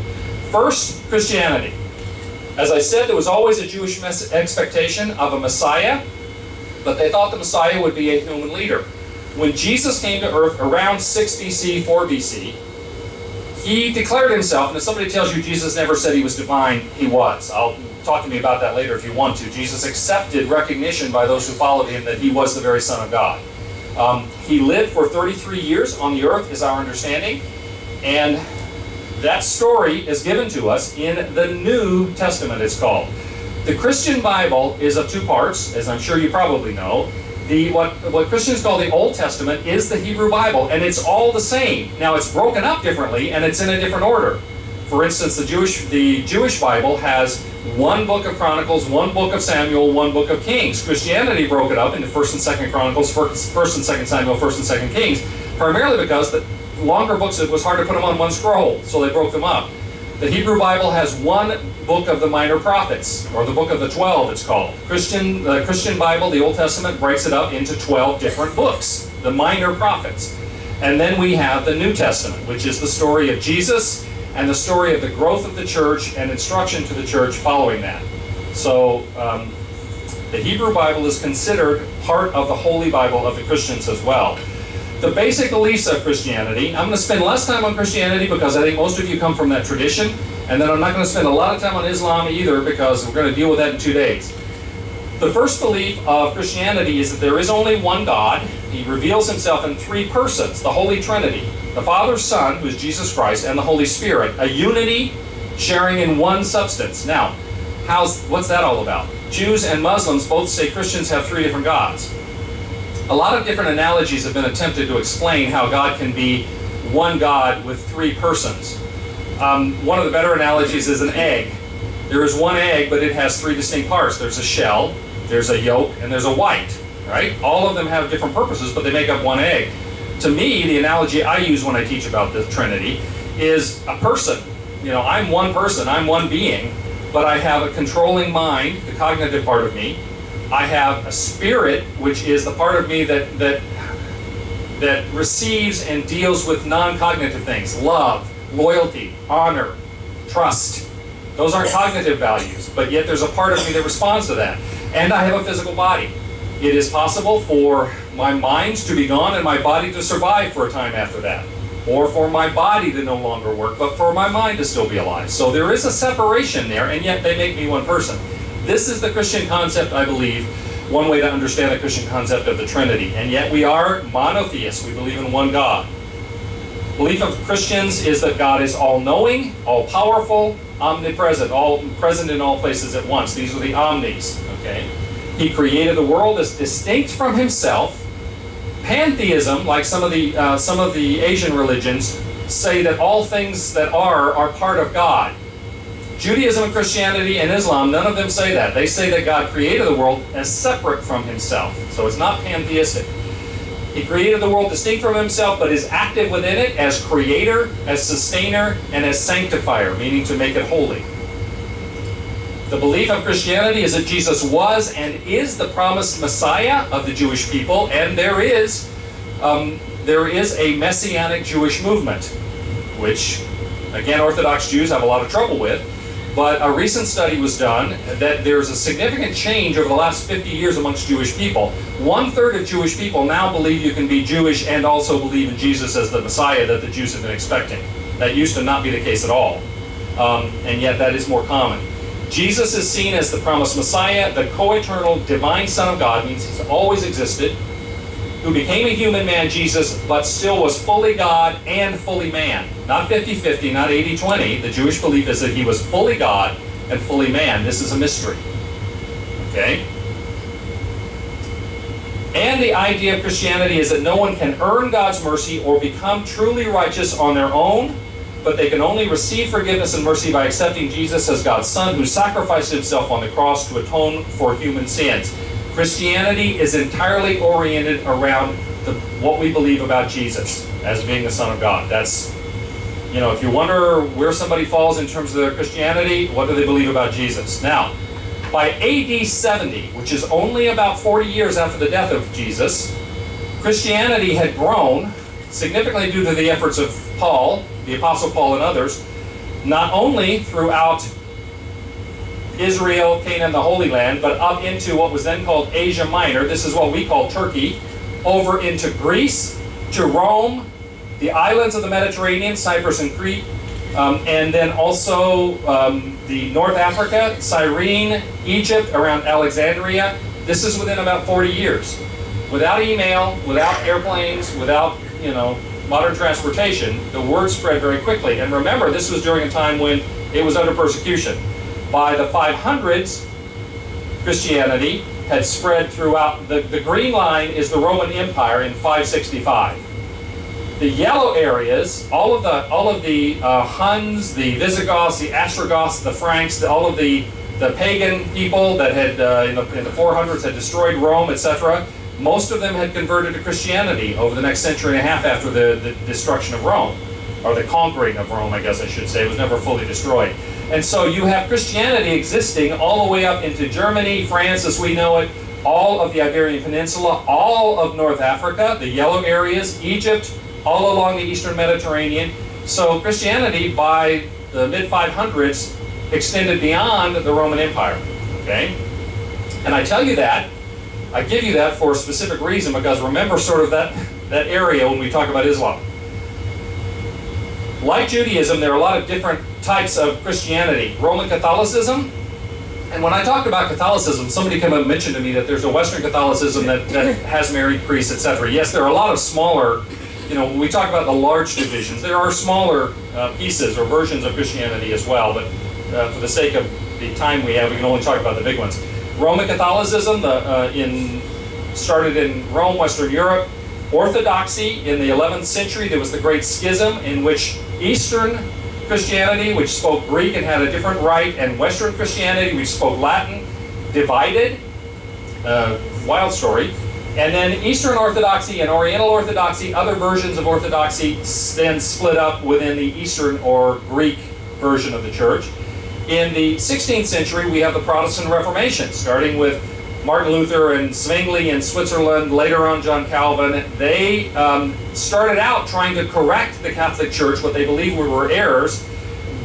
First, Christianity. As I said, there was always a Jewish expectation of a Messiah but they thought the Messiah would be a human leader. When Jesus came to earth around 6 BC, 4 BC, he declared himself, and if somebody tells you Jesus never said he was divine, he was. I'll talk to me about that later if you want to. Jesus accepted recognition by those who followed him that he was the very Son of God. Um, he lived for 33 years on the earth, is our understanding, and that story is given to us in the New Testament, it's called. The Christian Bible is of two parts, as I'm sure you probably know. The what, what Christians call the Old Testament is the Hebrew Bible, and it's all the same. Now it's broken up differently, and it's in a different order. For instance, the Jewish the Jewish Bible has one book of Chronicles, one book of Samuel, one book of Kings. Christianity broke it up into First and Second Chronicles, First, and Second Samuel, First and Second Kings, primarily because the longer books it was hard to put them on one scroll, so they broke them up. The Hebrew Bible has one book of the minor prophets, or the book of the 12 it's called. Christian, the Christian Bible, the Old Testament, breaks it up into 12 different books, the minor prophets. And then we have the New Testament, which is the story of Jesus and the story of the growth of the church and instruction to the church following that. So um, the Hebrew Bible is considered part of the Holy Bible of the Christians as well the basic beliefs of Christianity. I'm going to spend less time on Christianity because I think most of you come from that tradition. And then I'm not going to spend a lot of time on Islam either because we're going to deal with that in two days. The first belief of Christianity is that there is only one God. He reveals himself in three persons, the Holy Trinity. The Father, Son, who is Jesus Christ, and the Holy Spirit. A unity sharing in one substance. Now, how's, what's that all about? Jews and Muslims both say Christians have three different gods. A lot of different analogies have been attempted to explain how God can be one God with three persons. Um, one of the better analogies is an egg. There is one egg, but it has three distinct parts. There's a shell, there's a yolk, and there's a white, right? All of them have different purposes, but they make up one egg. To me, the analogy I use when I teach about the Trinity is a person. You know, I'm one person, I'm one being, but I have a controlling mind, the cognitive part of me, I have a spirit, which is the part of me that that that receives and deals with non-cognitive things: love, loyalty, honor, trust. Those aren't cognitive values, but yet there's a part of me that responds to that. And I have a physical body. It is possible for my mind to be gone and my body to survive for a time after that. Or for my body to no longer work, but for my mind to still be alive. So there is a separation there, and yet they make me one person. This is the Christian concept, I believe, one way to understand the Christian concept of the Trinity. And yet we are monotheists. We believe in one God. Belief of Christians is that God is all-knowing, all-powerful, omnipresent, all present in all places at once. These are the omnis, okay? He created the world as distinct from himself. Pantheism, like some of the uh, some of the Asian religions, say that all things that are are part of God. Judaism and Christianity and Islam, none of them say that. They say that God created the world as separate from himself. So it's not pantheistic. He created the world distinct from himself, but is active within it as creator, as sustainer, and as sanctifier, meaning to make it holy. The belief of Christianity is that Jesus was and is the promised Messiah of the Jewish people, and there is um, there is a messianic Jewish movement, which again Orthodox Jews have a lot of trouble with. But a recent study was done that there's a significant change over the last 50 years amongst Jewish people. One third of Jewish people now believe you can be Jewish and also believe in Jesus as the Messiah that the Jews have been expecting. That used to not be the case at all. Um, and yet that is more common. Jesus is seen as the promised Messiah, the co eternal divine Son of God, means he's always existed, who became a human man, Jesus, but still was fully God and fully man. Not 50 50, not 80 20. The Jewish belief is that he was fully God and fully man. This is a mystery. Okay? And the idea of Christianity is that no one can earn God's mercy or become truly righteous on their own but they can only receive forgiveness and mercy by accepting Jesus as God's Son who sacrificed himself on the cross to atone for human sins. Christianity is entirely oriented around the, what we believe about Jesus as being the Son of God. That's, you know, if you wonder where somebody falls in terms of their Christianity, what do they believe about Jesus? Now, by AD 70, which is only about 40 years after the death of Jesus, Christianity had grown significantly due to the efforts of Paul, the Apostle Paul, and others, not only throughout Israel, Canaan, the Holy Land, but up into what was then called Asia Minor. This is what we call Turkey, over into Greece, to Rome, the islands of the Mediterranean, Cyprus and Crete, um, and then also um, the North Africa, Cyrene, Egypt, around Alexandria. This is within about 40 years. Without email, without airplanes, without you know, modern transportation, the word spread very quickly. And remember, this was during a time when it was under persecution. By the 500s, Christianity had spread throughout. The, the green line is the Roman Empire in 565. The yellow areas, all of the all of the uh, Huns, the Visigoths, the Ostrogoths, the Franks, the, all of the the pagan people that had uh, in, the, in the 400s had destroyed Rome, etc. Most of them had converted to Christianity over the next century and a half after the, the destruction of Rome, or the conquering of Rome, I guess I should say. It was never fully destroyed. And so you have Christianity existing all the way up into Germany, France as we know it, all of the Iberian Peninsula, all of North Africa, the yellow areas, Egypt, all along the eastern Mediterranean. So Christianity, by the mid 500s, extended beyond the Roman Empire. Okay? And I tell you that I give you that for a specific reason because remember sort of that, that area when we talk about Islam. Like Judaism, there are a lot of different types of Christianity. Roman Catholicism, and when I talk about Catholicism, somebody came up and mentioned to me that there's a Western Catholicism that, that has married priests, etc. Yes, there are a lot of smaller, you know, when we talk about the large divisions, there are smaller uh, pieces or versions of Christianity as well, but uh, for the sake of the time we have, we can only talk about the big ones. Roman Catholicism the, uh, in, started in Rome, Western Europe. Orthodoxy in the 11th century, there was the Great Schism in which Eastern Christianity, which spoke Greek and had a different rite, and Western Christianity, which spoke Latin, divided. Uh, wild story. And then Eastern Orthodoxy and Oriental Orthodoxy, other versions of Orthodoxy, then split up within the Eastern or Greek version of the church. In the 16th century, we have the Protestant Reformation, starting with Martin Luther and Zwingli in Switzerland, later on John Calvin. They um, started out trying to correct the Catholic Church, what they believed were errors.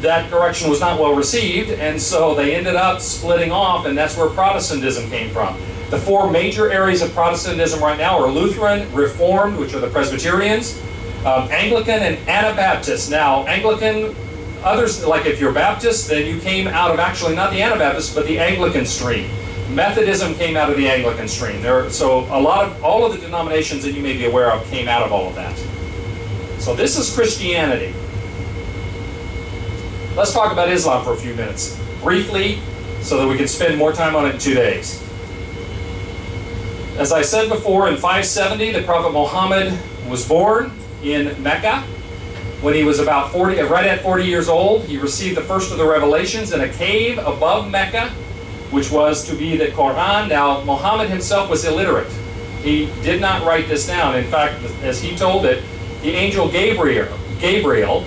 That correction was not well received, and so they ended up splitting off, and that's where Protestantism came from. The four major areas of Protestantism right now are Lutheran, Reformed, which are the Presbyterians, um, Anglican, and Anabaptist. Now, Anglican others, like if you're Baptist, then you came out of actually not the Anabaptist, but the Anglican stream. Methodism came out of the Anglican stream. There, so a lot of all of the denominations that you may be aware of came out of all of that. So this is Christianity. Let's talk about Islam for a few minutes, briefly, so that we can spend more time on it in two days. As I said before, in 570, the Prophet Muhammad was born in Mecca. When he was about 40, right at 40 years old, he received the first of the revelations in a cave above Mecca, which was to be the Quran. Now, Muhammad himself was illiterate. He did not write this down. In fact, as he told it, the angel Gabriel, Gabriel,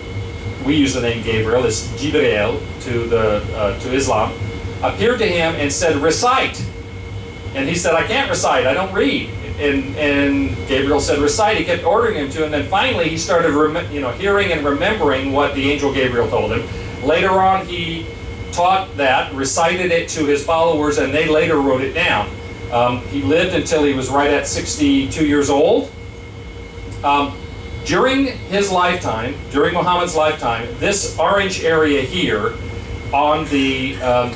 we use the name Gabriel, it's Jibreel to the uh, to Islam, appeared to him and said, "Recite." And he said, I can't recite, I don't read. And, and Gabriel said, recite. He kept ordering him to, and then finally he started you know, hearing and remembering what the angel Gabriel told him. Later on, he taught that, recited it to his followers, and they later wrote it down. Um, he lived until he was right at 62 years old. Um, during his lifetime, during Muhammad's lifetime, this orange area here on the um,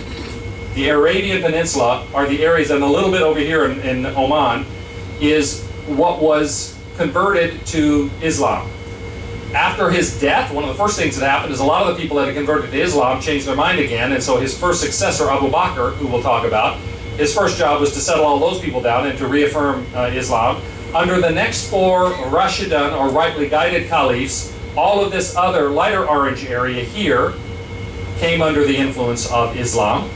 the Arabian Peninsula are the areas, and a little bit over here in, in Oman, is what was converted to Islam. After his death, one of the first things that happened is a lot of the people that had converted to Islam changed their mind again, and so his first successor, Abu Bakr, who we'll talk about, his first job was to settle all those people down and to reaffirm uh, Islam. Under the next four Rashidun, or rightly guided caliphs, all of this other lighter orange area here came under the influence of Islam.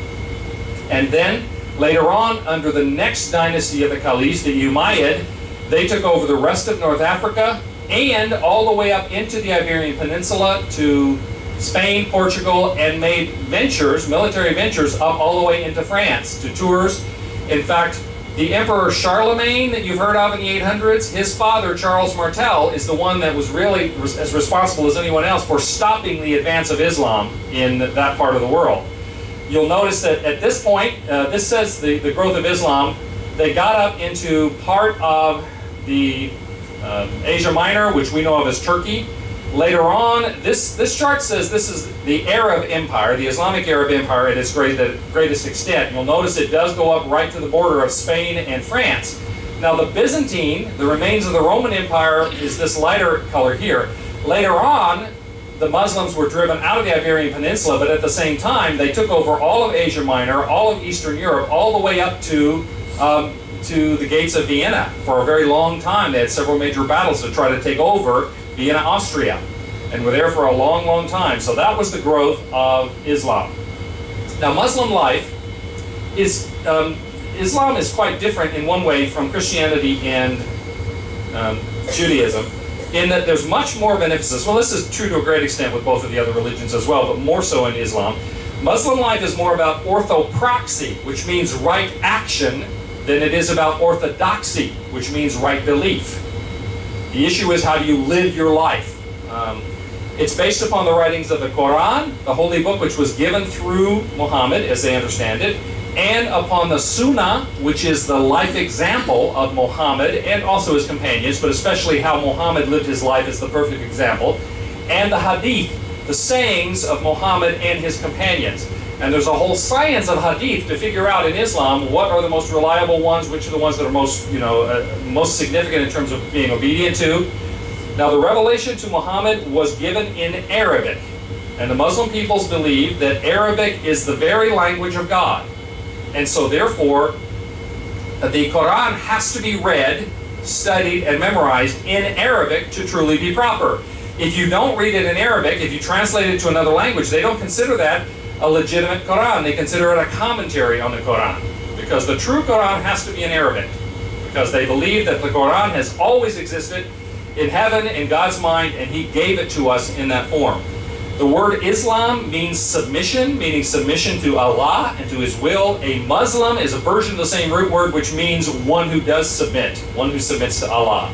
And then later on, under the next dynasty of the Caliphs, the Umayyad, they took over the rest of North Africa and all the way up into the Iberian Peninsula to Spain, Portugal, and made ventures, military ventures, up all the way into France to Tours. In fact, the Emperor Charlemagne that you've heard of in the 800s, his father, Charles Martel, is the one that was really as responsible as anyone else for stopping the advance of Islam in that part of the world. You'll notice that at this point, uh, this says the, the growth of Islam, they got up into part of the uh, Asia Minor, which we know of as Turkey. Later on, this, this chart says this is the Arab Empire, the Islamic Arab Empire at its great, greatest extent. You'll notice it does go up right to the border of Spain and France. Now the Byzantine, the remains of the Roman Empire, is this lighter color here. Later on, the Muslims were driven out of the Iberian Peninsula, but at the same time, they took over all of Asia Minor, all of Eastern Europe, all the way up to um, to the gates of Vienna for a very long time. They had several major battles to try to take over Vienna, Austria, and were there for a long, long time. So that was the growth of Islam. Now, Muslim life is um, Islam is quite different in one way from Christianity and um, Judaism in that there's much more of an emphasis. Well, this is true to a great extent with both of the other religions as well, but more so in Islam. Muslim life is more about orthopraxy, which means right action, than it is about orthodoxy, which means right belief. The issue is how do you live your life? Um, it's based upon the writings of the Quran, the holy book which was given through Muhammad, as they understand it, and upon the Sunnah, which is the life example of Muhammad and also his companions, but especially how Muhammad lived his life is the perfect example, and the Hadith, the sayings of Muhammad and his companions. And there's a whole science of Hadith to figure out in Islam what are the most reliable ones, which are the ones that are most, you know, uh, most significant in terms of being obedient to. Now, the revelation to Muhammad was given in Arabic. And the Muslim peoples believe that Arabic is the very language of God. And so therefore, the Quran has to be read, studied, and memorized in Arabic to truly be proper. If you don't read it in Arabic, if you translate it to another language, they don't consider that a legitimate Quran. They consider it a commentary on the Quran. Because the true Quran has to be in Arabic. Because they believe that the Quran has always existed in heaven, in God's mind, and He gave it to us in that form. The word Islam means submission, meaning submission to Allah and to His will. A Muslim is a version of the same root word, which means one who does submit, one who submits to Allah.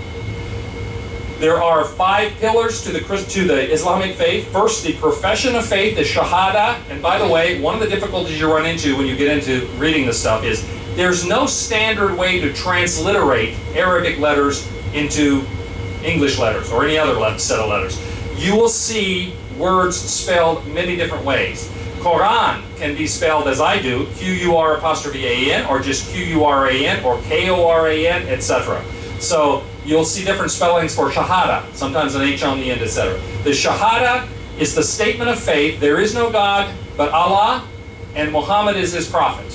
There are five pillars to the to the Islamic faith. First, the profession of faith, the Shahada. And by the way, one of the difficulties you run into when you get into reading this stuff is there's no standard way to transliterate Arabic letters into English letters or any other set of letters. You will see words spelled many different ways. Quran can be spelled as I do, Q-U-R apostrophe A-N, or just Q-U-R-A-N, or K-O-R-A-N, etc. So you'll see different spellings for Shahada, sometimes an H on the end, etc. The Shahada is the statement of faith. There is no God but Allah, and Muhammad is his prophet.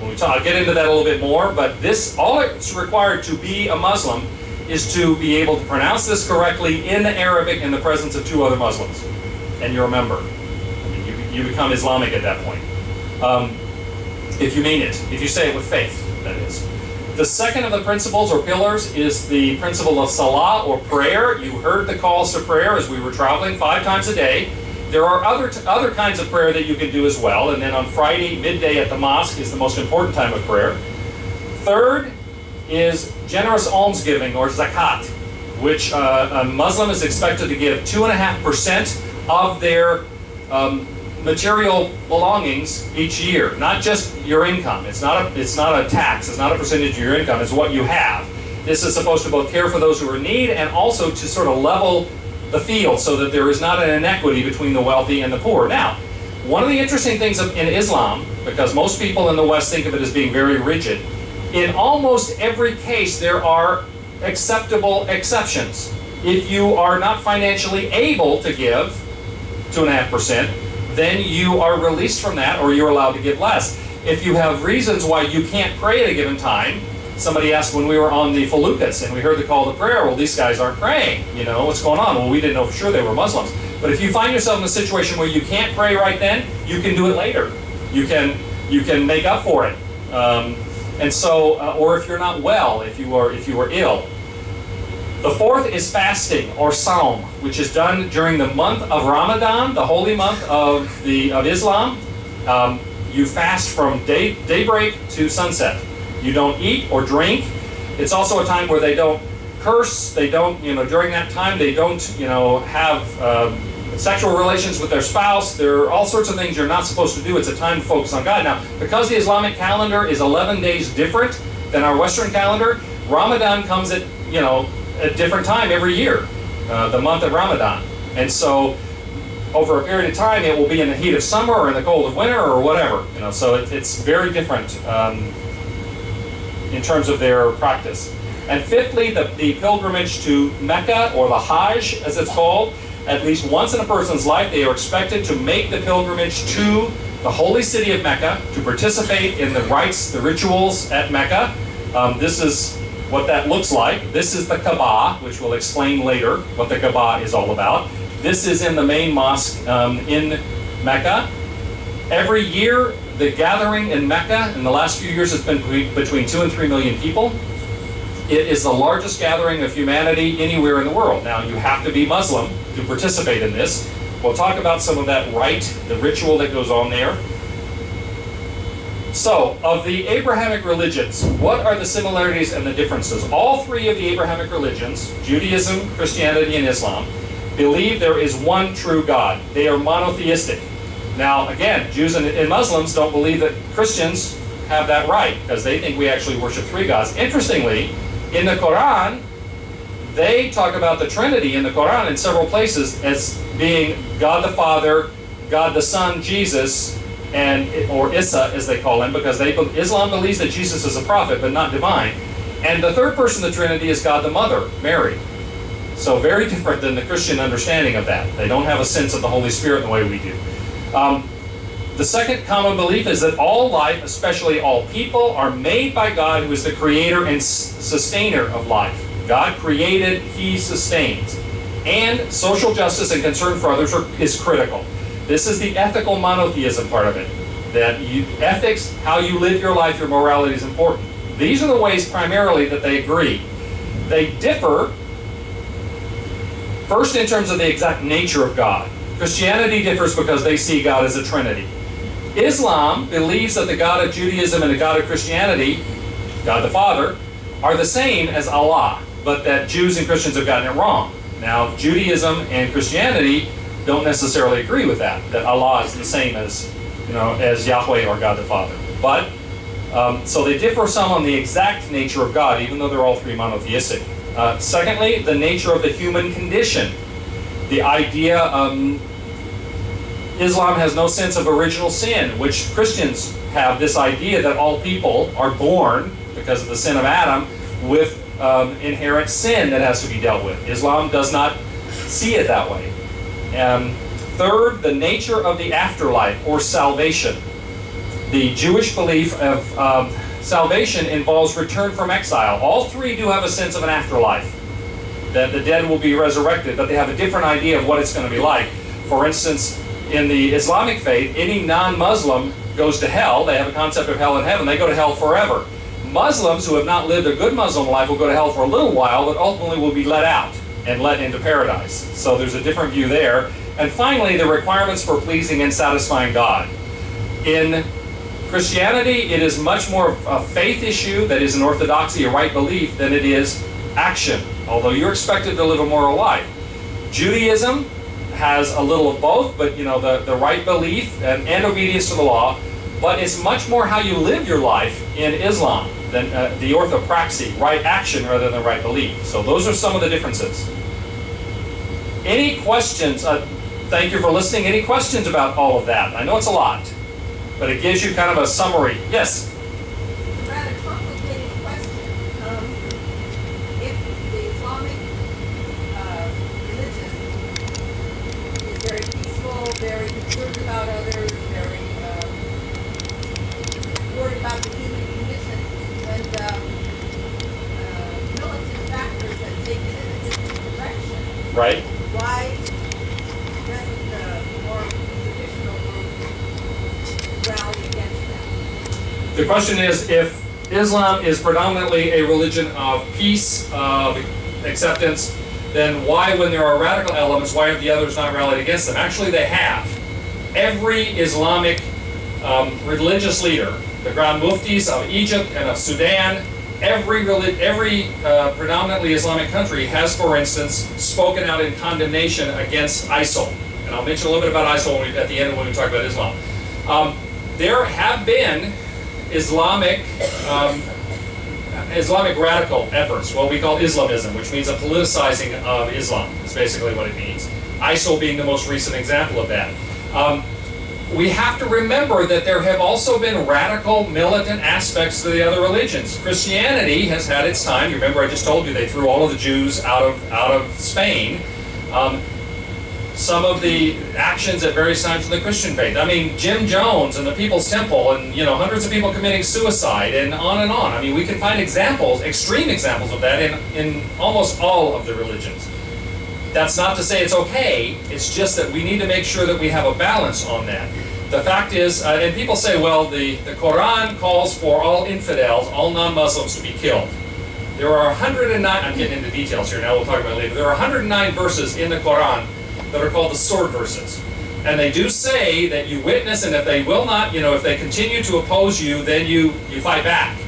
When we talk, I'll get into that a little bit more, but this, all it's required to be a Muslim is to be able to pronounce this correctly in Arabic in the presence of two other Muslims. And you're a member. I mean, you, you become Islamic at that point. Um, if you mean it, if you say it with faith, that is. The second of the principles or pillars is the principle of salah or prayer. You heard the calls to prayer as we were traveling five times a day. There are other, other kinds of prayer that you can do as well. And then on Friday, midday at the mosque is the most important time of prayer. Third is generous almsgiving or zakat, which uh, a Muslim is expected to give 2.5% of their um, material belongings each year, not just your income. It's not a, it's not a tax, it's not a percentage of your income, it's what you have. This is supposed to both care for those who are in need and also to sort of level the field so that there is not an inequity between the wealthy and the poor. Now, one of the interesting things in Islam, because most people in the West think of it as being very rigid, in almost every case there are acceptable exceptions. If you are not financially able to give 2.5%, then you are released from that or you're allowed to give less. If you have reasons why you can't pray at a given time, somebody asked when we were on the Feluccas and we heard the call to prayer, well, these guys aren't praying. You know, what's going on? Well, we didn't know for sure they were Muslims. But if you find yourself in a situation where you can't pray right then, you can do it later. You can, you can make up for it. Um, and so, uh, or if you're not well, if you are, if you are ill, the fourth is fasting or Saum, which is done during the month of Ramadan, the holy month of the of Islam. Um, you fast from day, daybreak to sunset. You don't eat or drink. It's also a time where they don't curse. They don't, you know, during that time they don't, you know, have um, sexual relations with their spouse. There are all sorts of things you're not supposed to do. It's a time to focus on God. Now, because the Islamic calendar is 11 days different than our Western calendar, Ramadan comes at, you know, a different time every year, uh, the month of Ramadan. And so over a period of time, it will be in the heat of summer or in the cold of winter or whatever. You know, so it, it's very different um, in terms of their practice. And fifthly, the, the pilgrimage to Mecca, or the Hajj as it's called. At least once in a person's life, they are expected to make the pilgrimage to the holy city of Mecca to participate in the rites, the rituals at Mecca. Um, this is what that looks like. This is the Kaaba, which we'll explain later what the Kaaba is all about. This is in the main mosque um, in Mecca. Every year, the gathering in Mecca in the last few years has been between two and three million people. It is the largest gathering of humanity anywhere in the world. Now, you have to be Muslim to participate in this. We'll talk about some of that rite, the ritual that goes on there. So, of the Abrahamic religions, what are the similarities and the differences? All three of the Abrahamic religions, Judaism, Christianity, and Islam, believe there is one true God. They are monotheistic. Now, again, Jews and, Muslims don't believe that Christians have that right because they think we actually worship three gods. Interestingly, in the Quran, they talk about the Trinity in the Quran in several places as being God the Father, God the Son, Jesus, and or Isa as they call him, because they Islam believes that Jesus is a prophet but not divine. And the third person of the Trinity is God the Mother, Mary. So very different than the Christian understanding of that. They don't have a sense of the Holy Spirit the way we do. Um, the second common belief is that all life, especially all people, are made by God who is the creator and sustainer of life. God created, He sustains. And social justice and concern for others are, is critical. This is the ethical monotheism part of it. That you, ethics, how you live your life, your morality is important. These are the ways primarily that they agree. They differ, first in terms of the exact nature of God. Christianity differs because they see God as a trinity. Islam believes that the God of Judaism and the God of Christianity, God the Father, are the same as Allah, but that Jews and Christians have gotten it wrong. Now, Judaism and Christianity don't necessarily agree with that, that Allah is the same as, you know, as Yahweh or God the Father. But, um, so they differ some on the exact nature of God, even though they're all three monotheistic. Uh, secondly, the nature of the human condition. The idea, um, Islam has no sense of original sin, which Christians have this idea that all people are born, because of the sin of Adam, with um, inherent sin that has to be dealt with. Islam does not see it that way. Um, third, the nature of the afterlife or salvation. the Jewish belief of um, salvation involves return from exile. All three do have a sense of an afterlife, that the dead will be resurrected, but they have a different idea of what it's going to be like. For instance, in the Islamic faith, any non-Muslim goes to hell. They have a concept of hell and heaven. They go to hell forever. Muslims who have not lived a good Muslim life will go to hell for a little while, but ultimately will be let out and let into paradise. So there's a different view there. And finally, the requirements for pleasing and satisfying God. In Christianity, it is much more of a faith issue that is an orthodoxy, a right belief, than it is action, although you're expected to live a moral life. Judaism has a little of both, but you know, the, the right belief and, and obedience to the law, but it's much more how you live your life in Islam than uh, the orthopraxy, right action rather than right belief. So those are some of the differences. Any questions? Uh, thank you for listening. Any questions about all of that? I know it's a lot but it gives you kind of a summary. Yes? rather complicated question. Um, if the Islamic uh, religion is very peaceful, very concerned about others, very uh, worried about the human condition, and um, uh, militant factors have taken it in a different direction, Right? why doesn't the more traditional group rally against that? The question is if Islam is predominantly a religion of peace, of acceptance, then why, when there are radical elements, why have the others not rallied against them? Actually, they have. Every Islamic um, religious leader, the Grand Muftis of Egypt and of Sudan, every, every uh, predominantly Islamic country has, for instance, spoken out in condemnation against ISIL. And I'll mention a little bit about ISIL we, at the end when we talk about Islam. Um, there have been Islamic um, Islamic radical efforts, what we call Islamism, which means a politicizing of Islam, is basically what it means. ISIL being the most recent example of that. Um, we have to remember that there have also been radical militant aspects to the other religions. Christianity has had its time. You remember I just told you they threw all of the Jews out of out of Spain. Um, some of the actions at various times in the Christian faith. I mean, Jim Jones and the People's Temple, and you know, hundreds of people committing suicide, and on and on. I mean, we can find examples, extreme examples of that in in almost all of the religions. That's not to say it's okay. It's just that we need to make sure that we have a balance on that. The fact is, uh, and people say, well, the, the Quran calls for all infidels, all non-Muslims to be killed. There are 109, I'm getting into details here now, we'll talk about later. There are 109 verses in the Quran that are called the sword verses. And they do say that you witness, and if they will not, you know, if they continue to oppose you, then you, you fight back.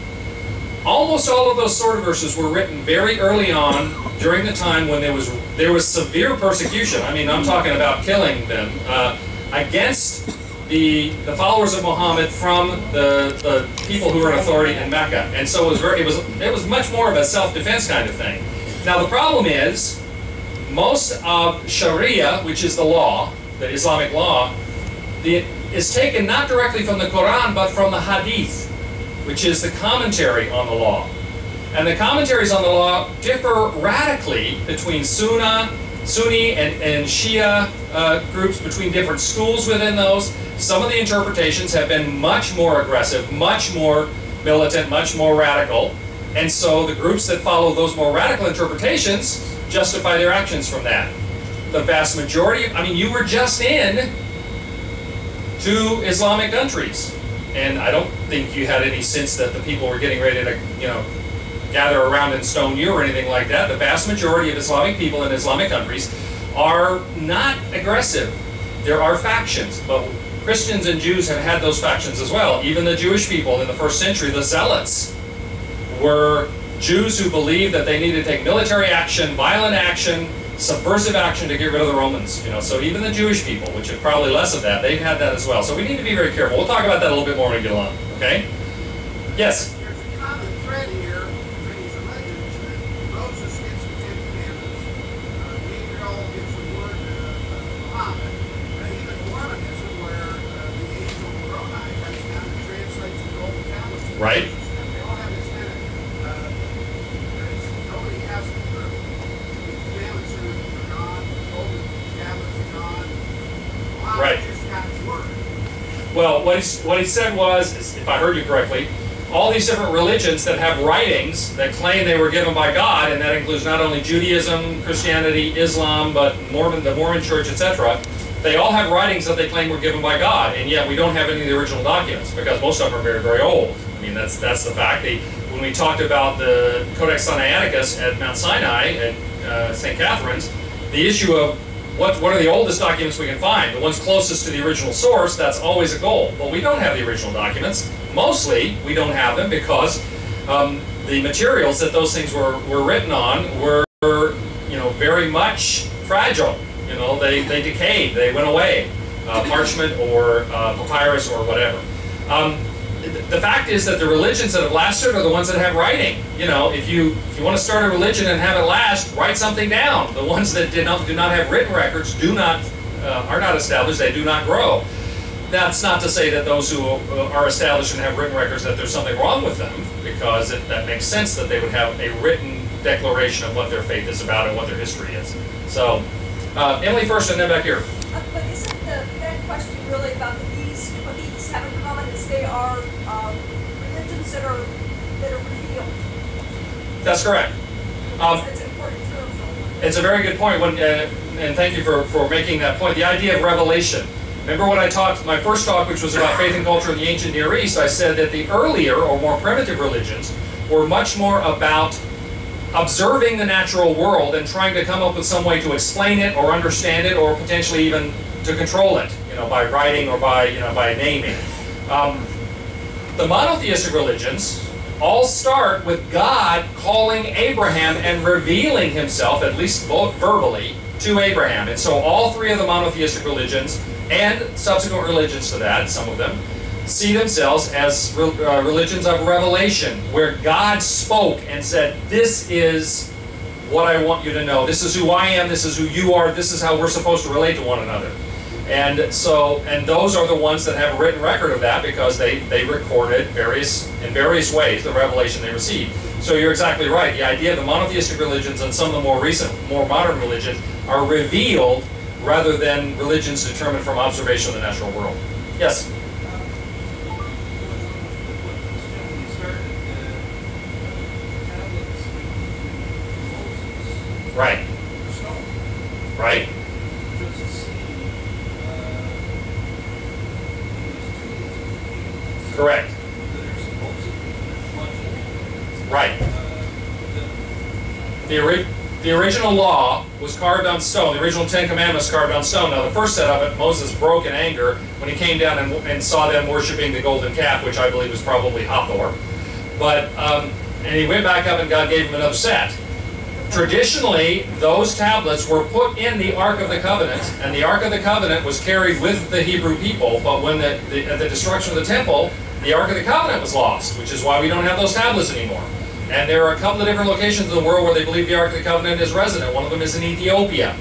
Almost all of those sword verses were written very early on during the time when there was there was severe persecution. I mean, I'm talking about killing them uh, against the the followers of Muhammad from the, the people who were in authority in Mecca. And so it was very it was it was much more of a self-defense kind of thing. Now the problem is most of Sharia, which is the law, the Islamic law, the, is taken not directly from the Quran but from the Hadith, which is the commentary on the law. And the commentaries on the law differ radically between Sunnah, Sunni, and, and Shia uh, groups, between different schools within those. Some of the interpretations have been much more aggressive, much more militant, much more radical. And so the groups that follow those more radical interpretations justify their actions from that. The vast majority, I mean, you were just in two Islamic countries. And I don't think you had any sense that the people were getting ready to, you know, gather around and stone you or anything like that. The vast majority of Islamic people in Islamic countries are not aggressive. There are factions, but Christians and Jews have had those factions as well. Even the Jewish people in the first century, the Zealots, were Jews who believed that they needed to take military action, violent action, subversive action to get rid of the Romans. You know, so even the Jewish people, which have probably less of that, they've had that as well. So we need to be very careful. We'll talk about that a little bit more when we get along. Okay? Yes. There's a common thread here between these religions that Moses gets the Ten Commandments, uh, Gabriel gets the word uh, uh, Muhammad, uh, even Mormonism, where uh, the angel Moroni comes down and translates the golden tablets. Right. Moses. And they all have this kind of, uh, there's- nobody has the truth. The commandments are are gone, the golden tablets are gone. Muhammad Right. just got his word. Well, what he, what he said was, if I heard you correctly, all these different religions that have writings that claim they were given by God, and that includes not only Judaism, Christianity, Islam, but Mormon, the Mormon Church, etc. They all have writings that they claim were given by God, and yet we don't have any of the original documents because most of them are very, very old. I mean, that's that's the fact. They, when we talked about the Codex Sinaiticus at Mount Sinai at uh, St. Catherine's, the issue of what, what are the oldest documents we can find? The ones closest to the original source, that's always a goal. But we don't have the original documents. Mostly, we don't have them because um, the materials that those things were, were written on were, you know, very much fragile. You know, they, they decayed, they went away. Uh, parchment or uh, papyrus or whatever. Um, the fact is that the religions that have lasted are the ones that have writing. You know, if you if you want to start a religion and have it last, write something down. The ones that did not do not have written records do not uh, are not established. They do not grow. That's not to say that those who uh, are established and have written records that there's something wrong with them, because it, that makes sense that they would have a written declaration of what their faith is about and what their history is. So, uh, Emily first, and then back here. Uh, but isn't the, that question really about the these what these have in common is they are um, religions that are that are revealed. That's correct. Um, That's an important term. It's a very good point, when, uh, and thank you for, for making that point. The idea of revelation. Remember when I talked, my first talk, which was about faith and culture in the ancient Near East, I said that the earlier or more primitive religions were much more about observing the natural world and trying to come up with some way to explain it or understand it or potentially even to control it, you know, by writing or by, you know, by naming. Um, the monotheistic religions all start with God calling Abraham and revealing himself, at least verbally, to Abraham. And so all three of the monotheistic religions and subsequent religions to that, some of them, see themselves as uh, religions of revelation, where God spoke and said, This is what I want you to know. This is who I am. This is who you are. This is how we're supposed to relate to one another. And so, and those are the ones that have a written record of that because they, they recorded various, in various ways, the revelation they received. So you're exactly right. The idea of the monotheistic religions and some of the more recent, more modern religions are revealed rather than religions determined from observation of the natural world. Yes? Right. Right? Correct. Right. The, ori the original law was carved on stone. The original Ten Commandments carved on stone. Now, the first set of it, Moses broke in anger when he came down and, and saw them worshiping the golden calf, which I believe was probably Hathor. But, um, and he went back up and God gave him another set. Traditionally, those tablets were put in the Ark of the Covenant, and the Ark of the Covenant was carried with the Hebrew people. But when the, the, at the destruction of the temple, the Ark of the Covenant was lost, which is why we don't have those tablets anymore. And there are a couple of different locations in the world where they believe the Ark of the Covenant is resident. One of them is in Ethiopia.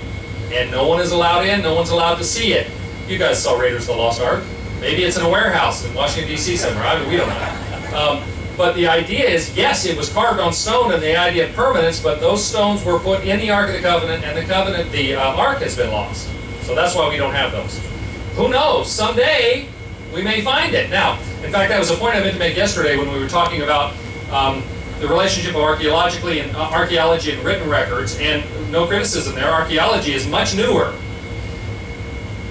And no one is allowed in, no one's allowed to see it. You guys saw Raiders of the Lost Ark. Maybe it's in a warehouse in Washington, D.C. somewhere. I mean, we don't know. Um, but the idea is, yes, it was carved on stone and the idea of permanence, but those stones were put in the Ark of the Covenant, and the covenant, the uh, Ark has been lost. So that's why we don't have those. Who knows? Someday, we may find it. Now, in fact, that was a point I meant to make yesterday when we were talking about um, the relationship of archaeologically and uh, archaeology and written records, and no criticism there. Archaeology is much newer.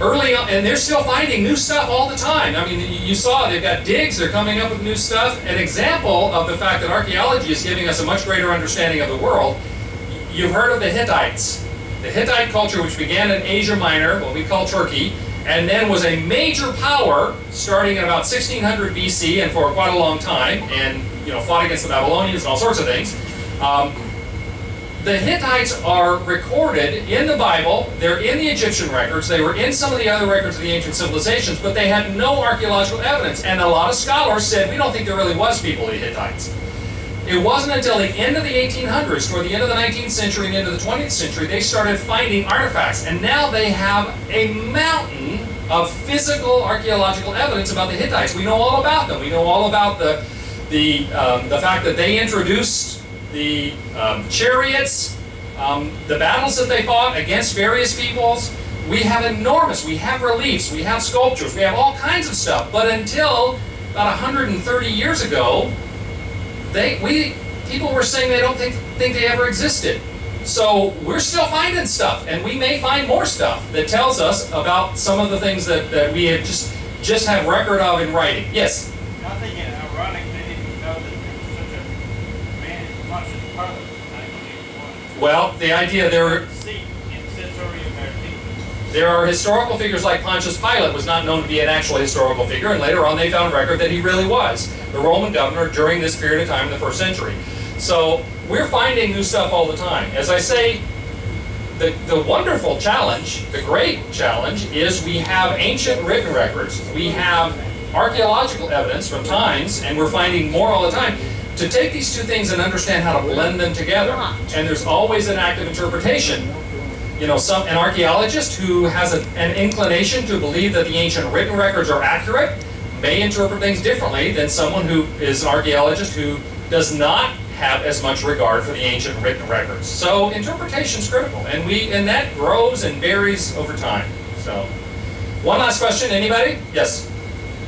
Early on, and they're still finding new stuff all the time. I mean, you saw they've got digs, they're coming up with new stuff. An example of the fact that archaeology is giving us a much greater understanding of the world. You've heard of the Hittites. The Hittite culture, which began in Asia Minor, what we call Turkey, and then was a major power starting in about 1600 BC and for quite a long time, and you know fought against the Babylonians and all sorts of things. Um, the Hittites are recorded in the Bible. They're in the Egyptian records. They were in some of the other records of the ancient civilizations, but they had no archaeological evidence. And a lot of scholars said we don't think there really was people, the Hittites. It wasn't until the end of the 1800s, toward the end of the 19th century and into the 20th century, they started finding artifacts. And now they have a mountain of physical archaeological evidence about the Hittites. We know all about them. We know all about the, the, um, the fact that they introduced the um, chariots, um, the battles that they fought against various peoples, we have enormous, we have reliefs, we have sculptures, we have all kinds of stuff. But until about 130 years ago, they we people were saying they don't think think they ever existed. So we're still finding stuff, and we may find more stuff that tells us about some of the things that, that we have just just have record of in writing. Yes. It ironic they didn't know that there was such a man as much as Pilate in 1981. Well, the idea there Seat in Caesarea Maritima. there are historical figures like Pontius Pilate was not known to be an actual historical figure, and later on they found record that he really was the Roman governor during this period of time in the first century. So we're finding new stuff all the time. As I say, the, the wonderful challenge, the great challenge, is we have ancient written records, we have archaeological evidence from times, and we're finding more all the time. To take these two things and understand how to blend them together, uh-huh. and there's always an active interpretation. You know, some an archaeologist who has a, an inclination to believe that the ancient written records are accurate may interpret things differently than someone who is an archaeologist who does not have as much regard for the ancient written records. So interpretation is critical, and we and that grows and varies over time. So, one last question, anybody? Yes.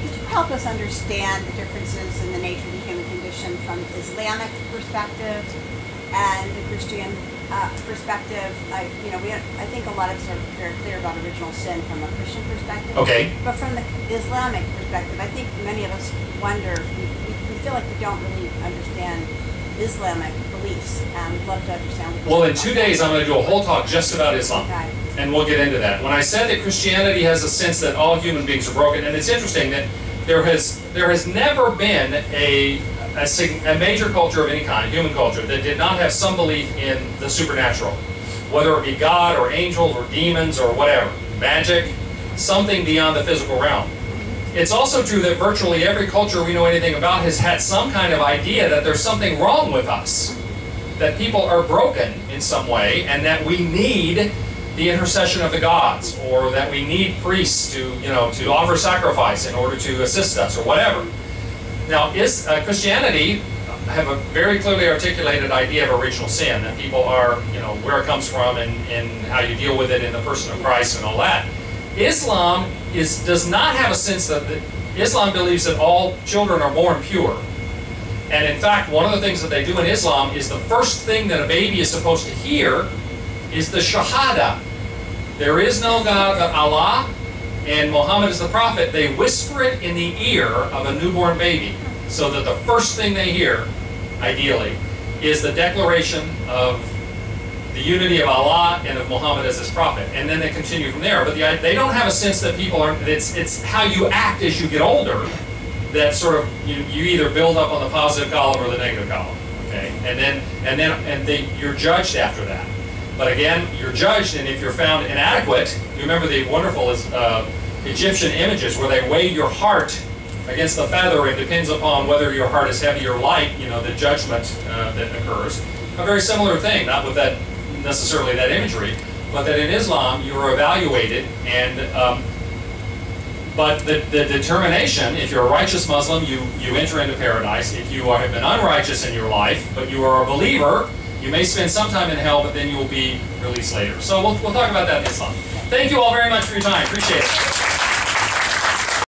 Could you help us understand the differences in the nature of the human condition from Islamic perspective and the Christian uh, perspective? I, you know, we, I think a lot of us are very clear about original sin from a Christian perspective. Okay. But from the Islamic perspective, I think many of us wonder, we, we, we feel like we don't really understand Islamic beliefs, and we'd love to understand. Well, in two days, I'm going to do a whole talk just about Islam. Okay. and we'll get into that. When I said that Christianity has a sense that all human beings are broken, and it's interesting that there has there has never been a a, a major culture of any kind, human culture, that did not have some belief in the supernatural, whether it be God or angels or demons or whatever, magic, something beyond the physical realm. It's also true that virtually every culture we know anything about has had some kind of idea that there's something wrong with us, that people are broken in some way, and that we need the intercession of the gods, or that we need priests to, you know, to offer sacrifice in order to assist us, or whatever. Now, is uh, Christianity have a very clearly articulated idea of original sin, that people are, you know, where it comes from and, and how you deal with it in the person of Christ and all that. Islam is does not have a sense that Islam believes that all children are born pure. And in fact, one of the things that they do in Islam is the first thing that a baby is supposed to hear is the Shahada. There is no God but Allah, and Muhammad is the prophet. They whisper it in the ear of a newborn baby so that the first thing they hear, ideally, is the declaration of the unity of Allah and of Muhammad as his prophet, and then they continue from there. But the, they don't have a sense that people are. It's it's how you act as you get older that sort of you, you either build up on the positive column or the negative column. Okay, and then and then and they, you're judged after that. But again, you're judged, and if you're found inadequate, you remember the wonderful uh, Egyptian images where they weigh your heart against the feather. It depends upon whether your heart is heavy or light. You know the judgment uh, that occurs. A very similar thing, not with that necessarily that imagery, but that in Islam you are evaluated and. Um, but the, the determination, if you're a righteous Muslim, you, you enter into paradise. If you are, have been unrighteous in your life, but you are a believer, you may spend some time in hell, but then you will be released later. So we'll, we'll talk about that in Islam. Thank you all very much for your time. Appreciate it.